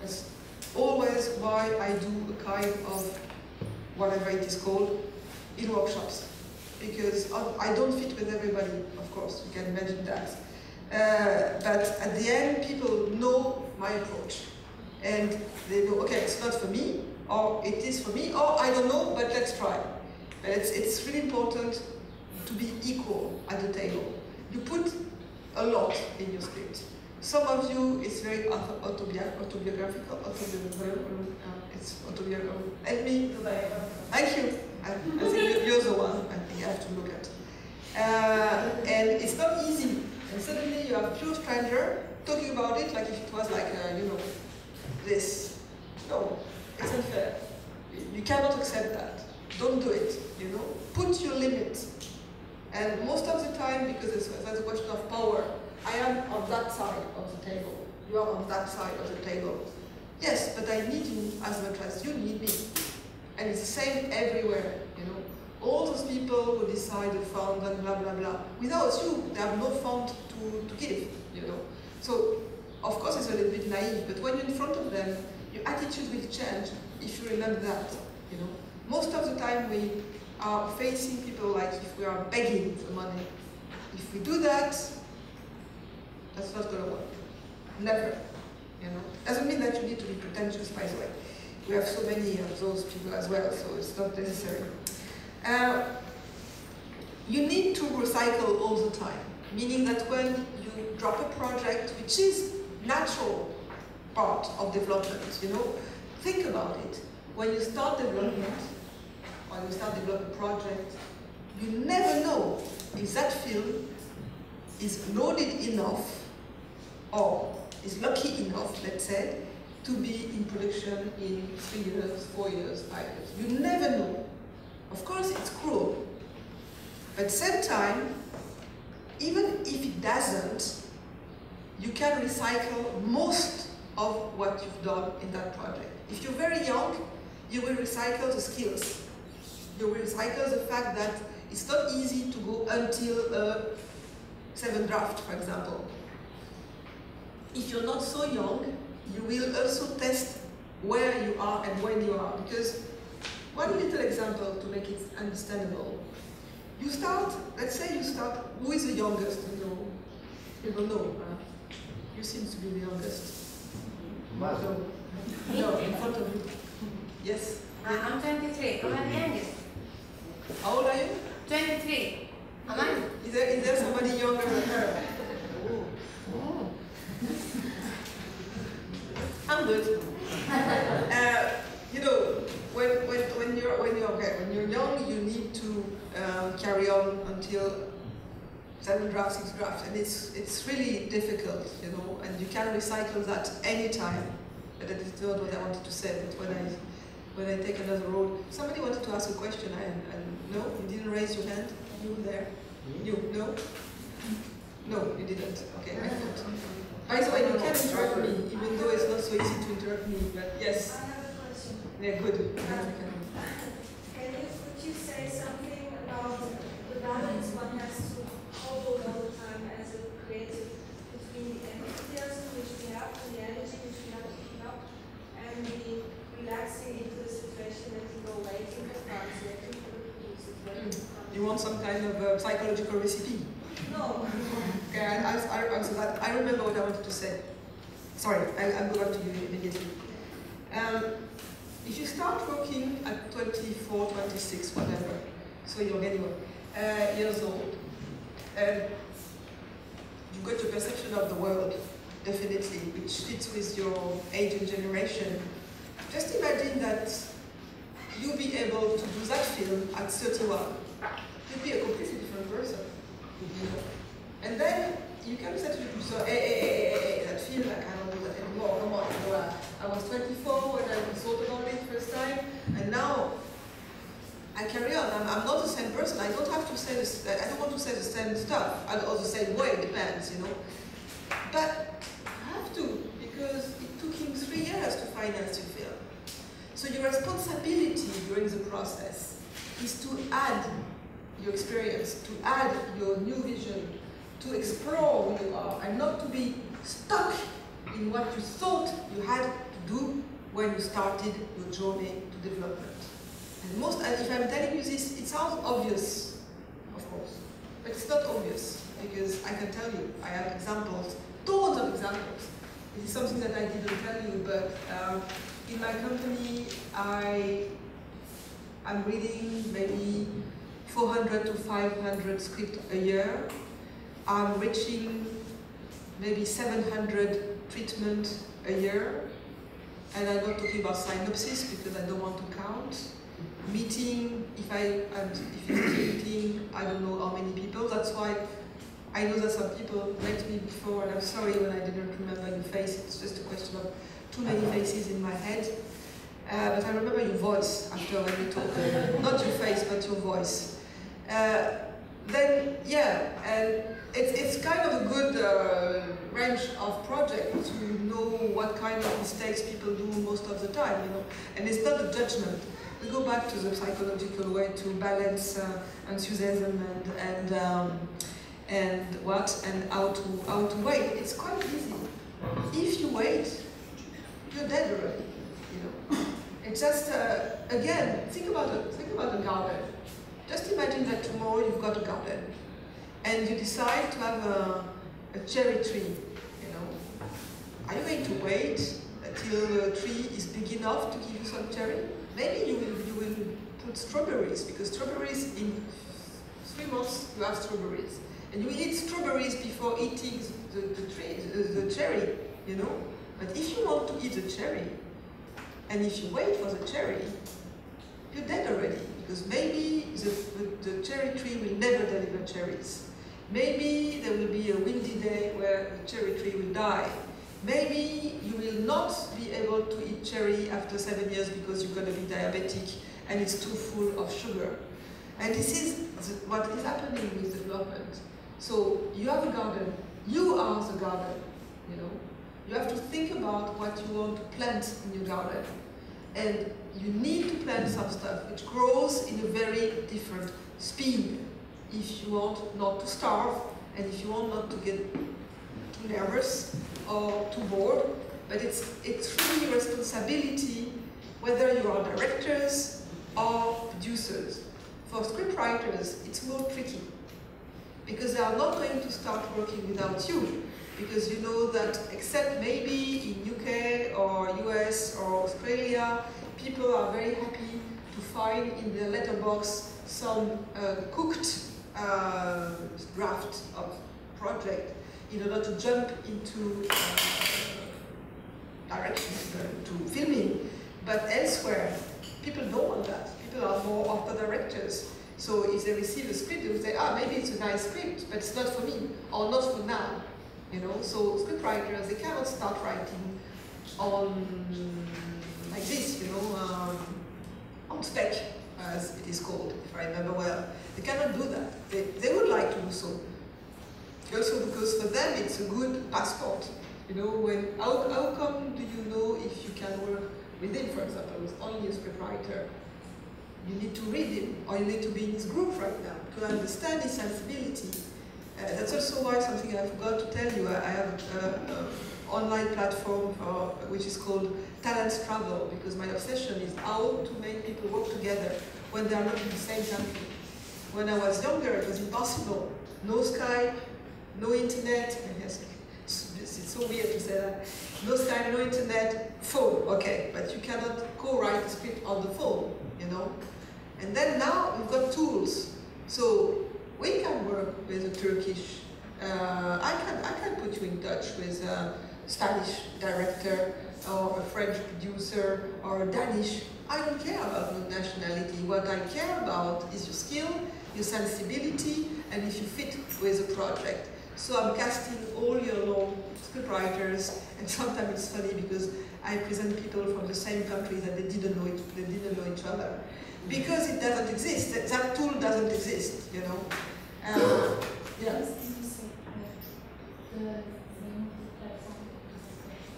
That's always why I do a kind of whatever it is called in workshops because I don't fit with everybody, of course, you can imagine that. Uh, but at the end, people know my approach. And they know, okay, it's not for me, or it is for me, or I don't know, but let's try. But it's, it's really important to be equal at the table. You put a lot in your script. Some of you, it's very autobiographical, autobiographical, autobiographical uh, it's autobiographical. Help me. Thank you. I, I think you're the one I think I have to look at. Uh, and it's not easy. And suddenly you have few stranger talking about it like if it was like, uh, you know, this. No, it's unfair. You cannot accept that. Don't do it, you know. Put your limit. And most of the time, because it's, it's a question of power, I am on that side of the table. You are on that side of the table. Yes, but I need you as much as you need me. And it's the same everywhere, you know. All those people who decide to fund and blah, blah, blah. Without you, they have no fund to, to give, you know. So, of course, it's a little bit naive, but when you're in front of them, your attitude will change if you remember that, you know. Most of the time, we are facing people like if we are begging for money. If we do that, that's not going to work. Never. You know, doesn't mean that you need to be pretentious, by the way. We have so many of those people as well, so it's not necessary. Uh, you need to recycle all the time, meaning that when you drop a project, which is natural part of development, you know, think about it. When you start development, or you start developing a project, you never know if that field is loaded enough or is lucky enough, let's say, to be in production in three years, four years, five years. You never know. Of course, it's cruel. But at the same time, even if it doesn't, you can recycle most of what you've done in that project. If you're very young, you will recycle the skills. You will recycle the fact that it's not easy to go until a seven draft, for example. If you're not so young, you will also test where you are and when you are. Because one little example to make it understandable. You start, let's say you start, who is the youngest? You know, people know. Huh? You seem to be the youngest. No. No, in front of you. Yes. Uh, I'm 23. I'm the youngest? How old are you? 23. Am I? Is there, is there somebody younger than her? Oh. I'm good. uh, you know, when, when, when you're when you're when you're young, you need to um, carry on until seven drafts, six drafts, and it's it's really difficult, you know, and you can recycle that anytime. But that is not what I wanted to say. But when I when I take another road. Somebody wanted to ask a question, and, and no, you didn't raise your hand. You were there? You no? No, you didn't. Okay, I thought. By the way, you can interrupt me, even though it's not so easy to interrupt me. But yes. I have a question. Yeah, good. Can you, could you say something about the balance one has to hold all the time as a creative between the enthusiasm which we have and the energy which we have to keep up and the relaxing into the situation that you go waiting for France, waiting for the producers, waiting for You want some kind of uh, psychological recipe? No. Okay, I, I, I. I remember what I wanted to say. Sorry, I, I'll go back to you immediately. Um, if you start working at 24, 26, whatever, so you're anyway, uh, years old, and you've got your perception of the world, definitely, which fits with your age and generation. Just imagine that you'll be able to do that film at 31. You'll be a completely different person. Know? And then you can say to the eh, eh, producer, eh, hey, hey, hey, hey, hey, that film, I cannot do that anymore, come I was 24 when I thought about it first time, and now I carry on. I'm, I'm not the same person. I don't have to say this, I don't want to say the same stuff, or the same way, it depends, you know. But I have to, because it took him three years to finance your film. So your responsibility during the process is to add your experience, to add your new vision, to explore who you are, and not to be stuck in what you thought you had to do when you started your journey to development. And most, if I'm telling you this, it sounds obvious, of course, but it's not obvious because I can tell you, I have examples, tons of examples. It is something that I didn't tell you, but um, in my company, I I'm reading maybe 400 to 500 scripts a year. I'm reaching maybe 700 treatment a year. And I'm not talking about synopsis because I don't want to count. Meeting, if I if it's meeting, I don't know how many people. That's why I know that some people met me before, and I'm sorry when I didn't remember your face. It's just a question of too many faces in my head. Uh, but I remember your voice after when you talk. Not your face, but your voice. Uh, then, yeah, and it's, it's kind of a good uh, range of projects to know what kind of mistakes people do most of the time, you know. And it's not a judgment. We go back to the psychological way to balance uh, enthusiasm and and um, and what and how to how to wait. It's quite easy. If you wait, you're dead already. You know. It's just uh, again think about it. Think about a garden. Just imagine that tomorrow you've got a garden, and you decide to have a, a cherry tree. You know, are you going to wait until the tree is big enough to give you some cherry? Maybe you will you will put strawberries because strawberries in three months you have strawberries, and you eat strawberries before eating the, the tree the, the cherry. You know, but if you want to eat the cherry, and if you wait for the cherry, you're dead already. Because maybe the, the, cherry tree will never deliver cherries. Maybe there will be a windy day where the cherry tree will die. Maybe you will not be able to eat cherry after seven years because you're going to be diabetic and it's too full of sugar. And this is what is happening with development. So you have a garden. You are the garden, you know. You have to think about what you want to plant in your garden. And you need to plant some stuff which grows in a very different speed if you want not to starve and if you want not to get too nervous or too bored. But it's, it's really responsibility whether you are directors or producers. For scriptwriters, it's more tricky because they are not going to start working without you because you know that except maybe in UK or US or Australia, people are very happy to find in their letterbox some uh, cooked uh, draft of project in order to jump into uh, direction, to filming. But elsewhere, people don't want that. People are more of the directors. So if they receive a script, they will say, ah, maybe it's a nice script, but it's not for me, or not for now. You know, so scriptwriters, they cannot start writing on like this, you know, um, on spec, as it is called, if I remember well. They cannot do that. They, they would like to do so. Also because for them it's a good passport. You know, when how, how come do you know if you can work with him, for example, with only a scriptwriter? You need to read him, or you need to be in his group right now to understand his sensibility. Uh, that's also why something I forgot to tell you. I, have an online platform for, which is called Talents Travel because my obsession is how to make people work together when they are not in the same country. When I was younger, it was impossible. No Skype, no internet. Yes, it's so weird to say that. No Skype, no internet, phone. Okay, but you cannot co-write a script on the phone, you know. And then now we've got tools. So we can work with a Turkish. Uh, I can I can put you in touch with a Spanish director or a French producer or a Danish. I don't care about nationality. What I care about is your skill your sensibility, and if you fit with a project. So I'm casting all year long scriptwriters, and sometimes it's funny because I present people from the same country that they didn't know it, they didn't know each other. Because it doesn't exist, that tool doesn't exist, you know. Um, yeah.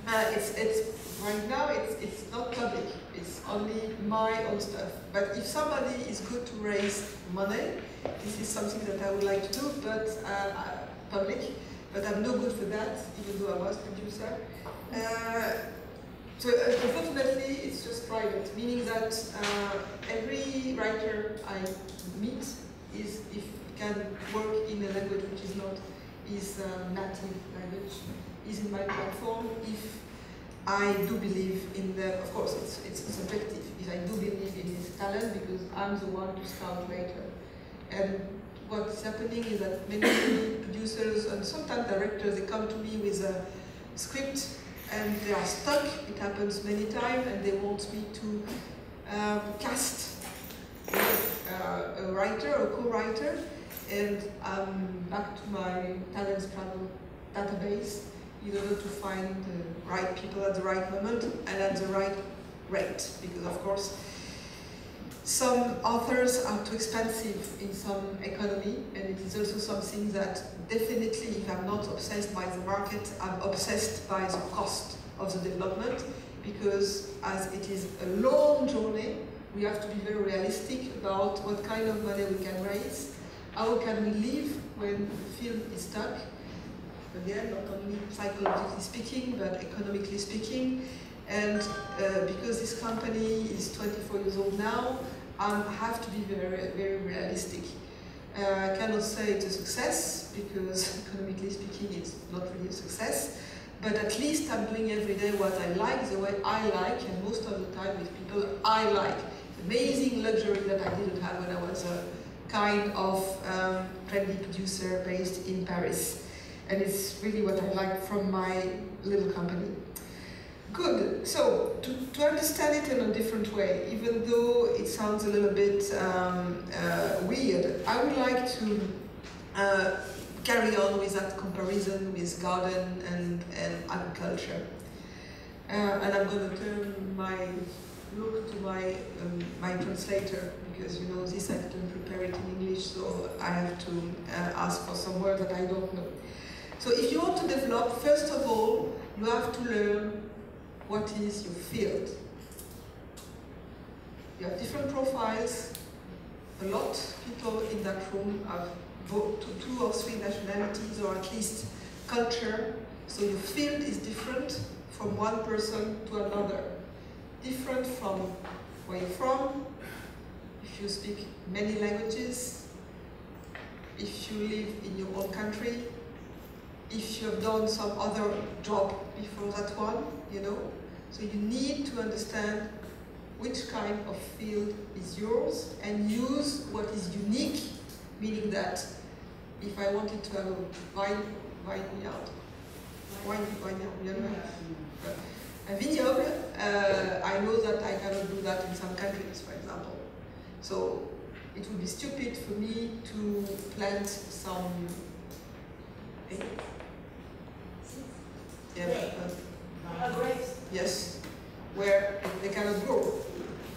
Uh, it's, it's, right now it's, it's not public, it's only my own stuff. But if somebody is good to raise money, this is something that I would like to do, but uh, public, but I'm no good for that, even though I was producer. Uh, so uh, unfortunately, it's just private, meaning that uh, every writer I meet is, if can work in a language which is not his uh, native language, is in my platform. If I do believe in the, of course, it's, it's subjective, if I do believe in his talent because I'm the one to scout later. And what's happening is that many [coughs] producers and sometimes directors, they come to me with a script and they are stuck. It happens many times and they want me to um, cast uh, a writer or co-writer and I'm back to my talents travel database in order to find the right people at the right moment and at the right rate because of course some authors are too expensive in some economy, and it is also something that definitely, if I'm not obsessed by the market, I'm obsessed by the cost of the development, because as it is a long journey, we have to be very realistic about what kind of money we can raise, how can we live when the film is stuck, again, not only psychologically speaking, but economically speaking, and uh, because this company is 24 years old now, I have to be very, very realistic. Uh, I cannot say it's a success because [laughs] economically speaking it's not really a success, but at least I'm doing every day what I like, the way I like, and most of the time with people I like. Amazing luxury that I didn't have when I was a kind of um, trendy producer based in Paris. And it's really what I like from my little company. Good. So to, to understand it in a different way, even though it sounds a little bit um, uh, weird, I would like to uh, carry on with that comparison with garden and, and agriculture. Uh, and I'm going to turn my look to my um, my translator because you know this I didn't prepare it in English, so I have to uh, ask for some word that I don't know. So if you want to develop, first of all, you have to learn what is your field. You have different profiles. A lot of people in that room have both two or three nationalities or at least culture. So your field is different from one person to another. Different from where you're from, if you speak many languages, if you live in your own country, if you have done some other job before that one, you know. So you need to understand which kind of field is yours and use what is unique, meaning that if I wanted to have a vine, vineyard, wine vineyard, a vineyard, uh, I know that I cannot do that in some countries, for example. So it would be stupid for me to plant some eh? yeah, uh, grapes. Yes, where they cannot grow.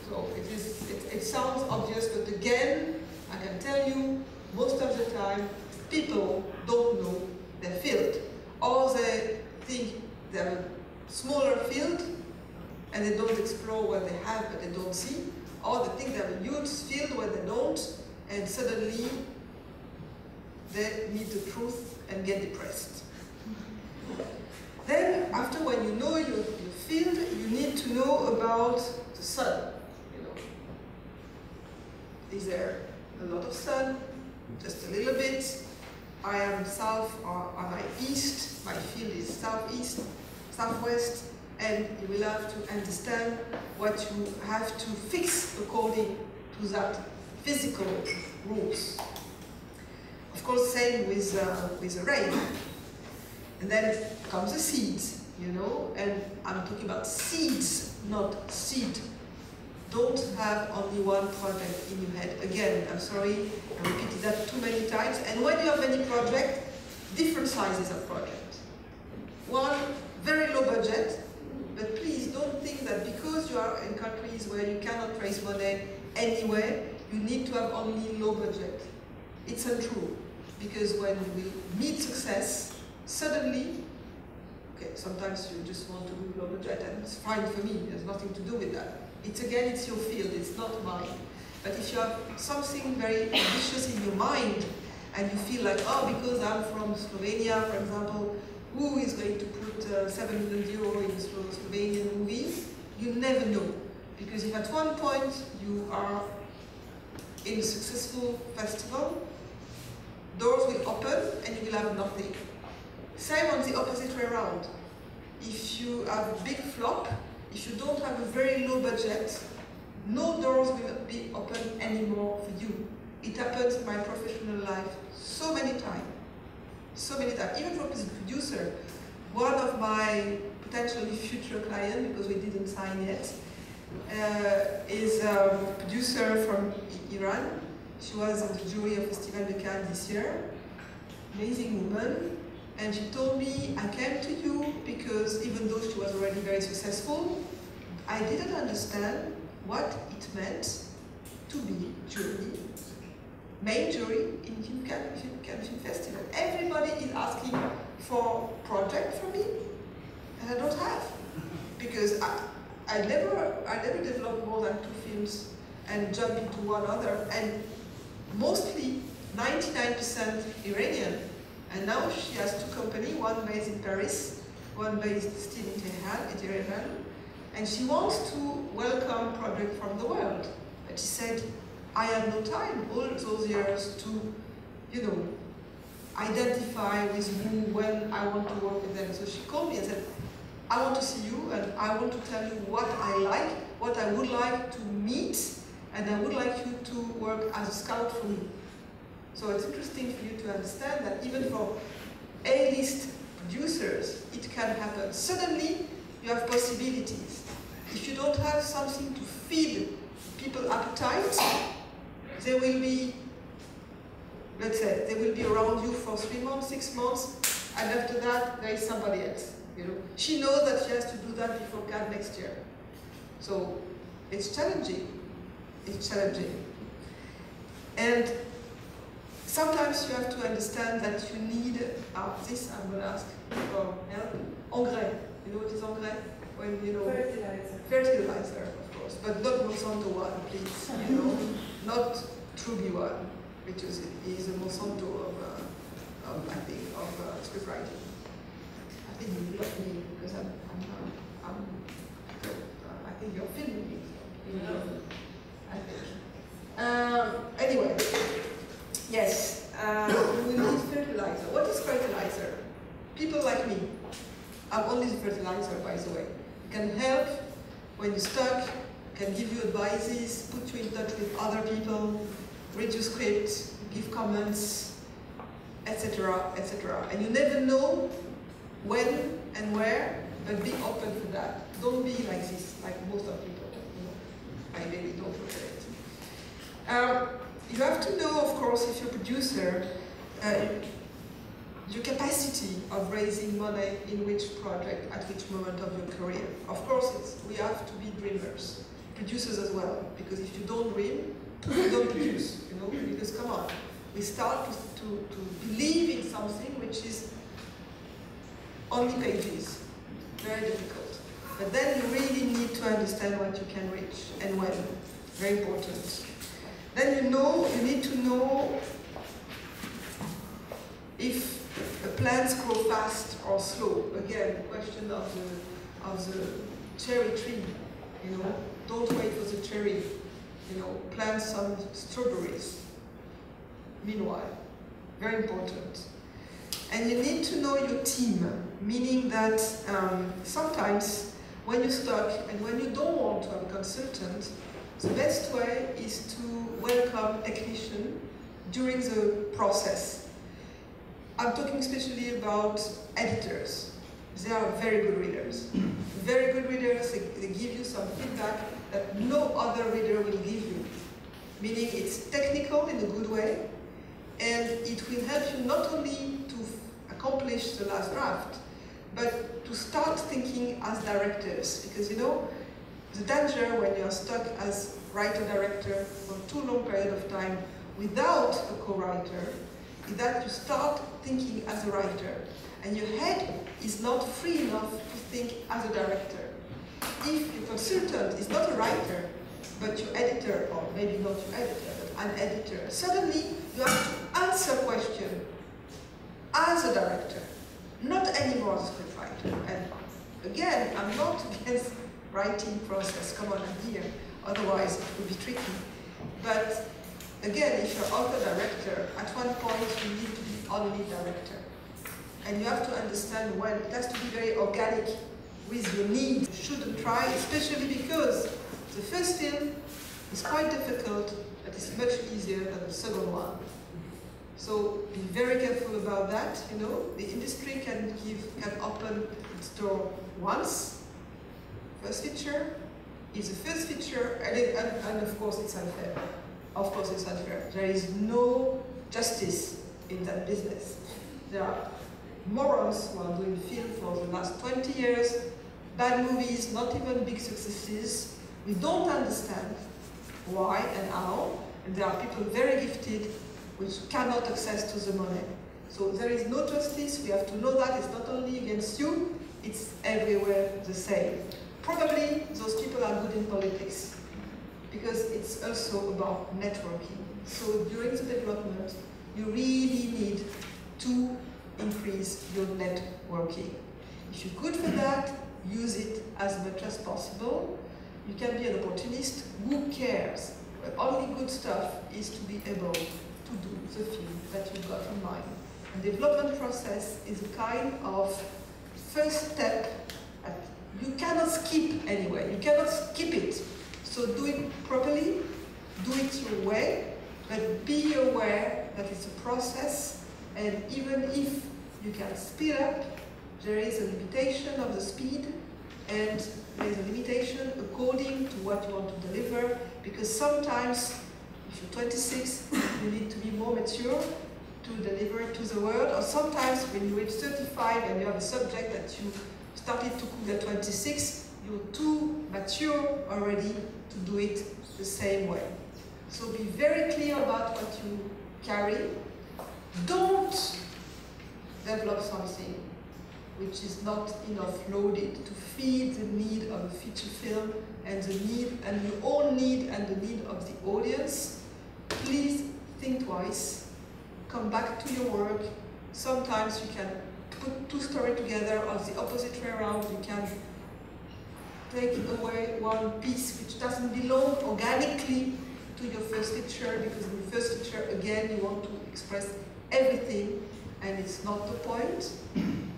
So it is. It, it sounds obvious, but again, I can tell you, most of the time, people don't know their field, or they think they have a smaller field, and they don't explore what they have but they don't see, or they think they have a huge field where they don't, and suddenly they meet the truth and get depressed. Then, after when you know your, your field, you need to know about the sun. You know, is there a lot of sun? Just a little bit. I am south or am I east? My field is southeast, southwest, and you will have to understand what you have to fix according to that physical rules. Of course, same with uh, with the rain. And then comes the seeds, you know, and I'm talking about seeds, not seed. Don't have only one project in your head. Again, I'm sorry, I repeated that too many times. And when you have many projects, different sizes of project. One, very low budget, but please don't think that because you are in countries where you cannot raise money anywhere, you need to have only low budget. It's untrue, because when we meet success, suddenly, okay, sometimes you just want to do global jet, and it's fine for me, there's nothing to do with that. It's again, it's your field, it's not mine. But if you have something very ambitious in your mind, and you feel like, oh, because I'm from Slovenia, for example, who is going to put uh, 7 million euro in a Slovenian movie? You never know. Because if at one point you are in a successful festival, doors will open and you will have nothing. Same on the opposite way around. If you have a big flop, if you don't have a very low budget, no doors will be open anymore for you. It happens in my professional life so many times. So many times. Even as a producer, one of my potentially future clients, because we didn't sign yet, uh, is a producer from Iran. She was on the jury of Festival de Cannes this year. Amazing woman, and she told me, I came to you because even though she was already very successful, I didn't understand what it meant to be jury, main jury in Film Festival. Everybody is asking for project from me, and I don't have. Because I, I never I never developed more than two films and jump into one other and mostly 99% Iranian and now she has two companies, one based in Paris, one based still in Tehran, and she wants to welcome projects from the world. But she said, I had no time all those years to, you know, identify with who, when I want to work with them. So she called me and said, I want to see you and I want to tell you what I like, what I would like to meet, and I would like you to work as a scout for me. So it's interesting for you to understand that even for A-list producers, it can happen. Suddenly, you have possibilities. If you don't have something to feed people appetite, they will be, let's say, they will be around you for three months, six months, and after that, there is somebody else. You know, she knows that she has to do that before Cannes next year. So it's challenging. It's challenging. And Sometimes you have to understand that you need, uh, this I'm going to ask for help, engrais. You know what is engrais? When, you know, fertilizer. Fertilizer, of course, but not Monsanto one, please. You know, not Truby one, which is, is a Monsanto of, uh, of I think, of uh, script writing. I think you love me because I'm, I'm, uh, I'm uh, I think you're filming me. You know, I think. Um, anyway. Yes, uh, we need fertilizer. What is fertilizer? People like me. I'm only fertilizer, by the way. It can help when you're stuck, can give you advices, put you in touch with other people, read your script, give comments, etc., etc. And you never know when and where, but be open for that. Don't be like this, like most of people. You know, I really don't at it. Um, you have to know, of course, if you're a producer, uh, your capacity of raising money in which project, at which moment of your career. Of course, we have to be dreamers. Producers as well, because if you don't dream, you don't produce, you know, because come on, we start to, to, to believe in something which is only pages, very difficult. But then you really need to understand what you can reach and when, very important. Then you know, you need to know if the plants grow fast or slow. Again, the question of the, of the cherry tree, you know, don't wait for the cherry, you know, plant some strawberries. Meanwhile, very important. And you need to know your team, meaning that um, sometimes when you're stuck and when you don't want to have a consultant, the best way is to welcome technician during the process. I'm talking especially about editors. They are very good readers. Very good readers, they, they give you some feedback that no other reader will give you. Meaning it's technical in a good way, and it will help you not only to accomplish the last draft, but to start thinking as directors. Because you know, the danger when you're stuck as writer-director for too long period of time without a co-writer is that you start thinking as a writer and your head is not free enough to think as a director. If your consultant is not a writer, but your editor, or maybe not your editor, but an editor, suddenly you have to answer question as a director, not anymore as a scriptwriter. And again, I'm not [laughs] against writing process, come on, I'm here, otherwise it would be tricky. But again, if you're author-director, at one point you need to be only director. And you have to understand when, it has to be very organic with your needs. You shouldn't try, especially because the first film is quite difficult, but it's much easier than the second one. So be very careful about that, you know. The industry can give, can open its door once, first feature, is the first feature, and, it, and, and of course it's unfair. Of course it's unfair. There is no justice in that business. There are morons who are doing film for the last 20 years, bad movies, not even big successes. We don't understand why and how, and there are people very gifted which cannot access to the money. So there is no justice, we have to know that it's not only against you, it's everywhere the same. Probably those people are good in politics because it's also about networking. So during the development, you really need to increase your networking. If you're good for that, use it as much as possible. You can be an opportunist. Who cares? Only good stuff is to be able to do the thing that you've got in mind. And development process is a kind of first step. you cannot skip anyway. You cannot skip it. So do it properly, do it your way, but be aware that it's a process, and even if you can speed up, there is a limitation of the speed, and there is a limitation according to what you want to deliver, because sometimes, if you're 26, you need to be more mature to deliver to the world, or sometimes when you reach 35 and you have a subject that you started to cook at 26, you're too mature already to do it the same way. So be very clear about what you carry. Don't develop something which is not enough loaded to feed the need of a feature film and the need and your own need and the need of the audience. Please think twice. Come back to your work. Sometimes you can put two stories together or the opposite way around. You can take away one piece which doesn't belong organically to your first feature because in the first feature again you want to express everything and it's not the point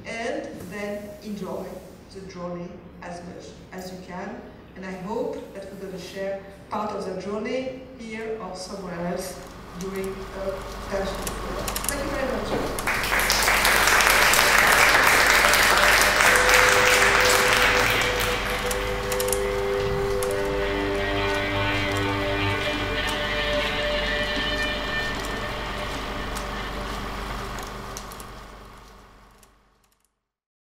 and then enjoy the journey as much as you can and I hope that we're going to share part of the journey here or somewhere else during a fashion Thank you very much.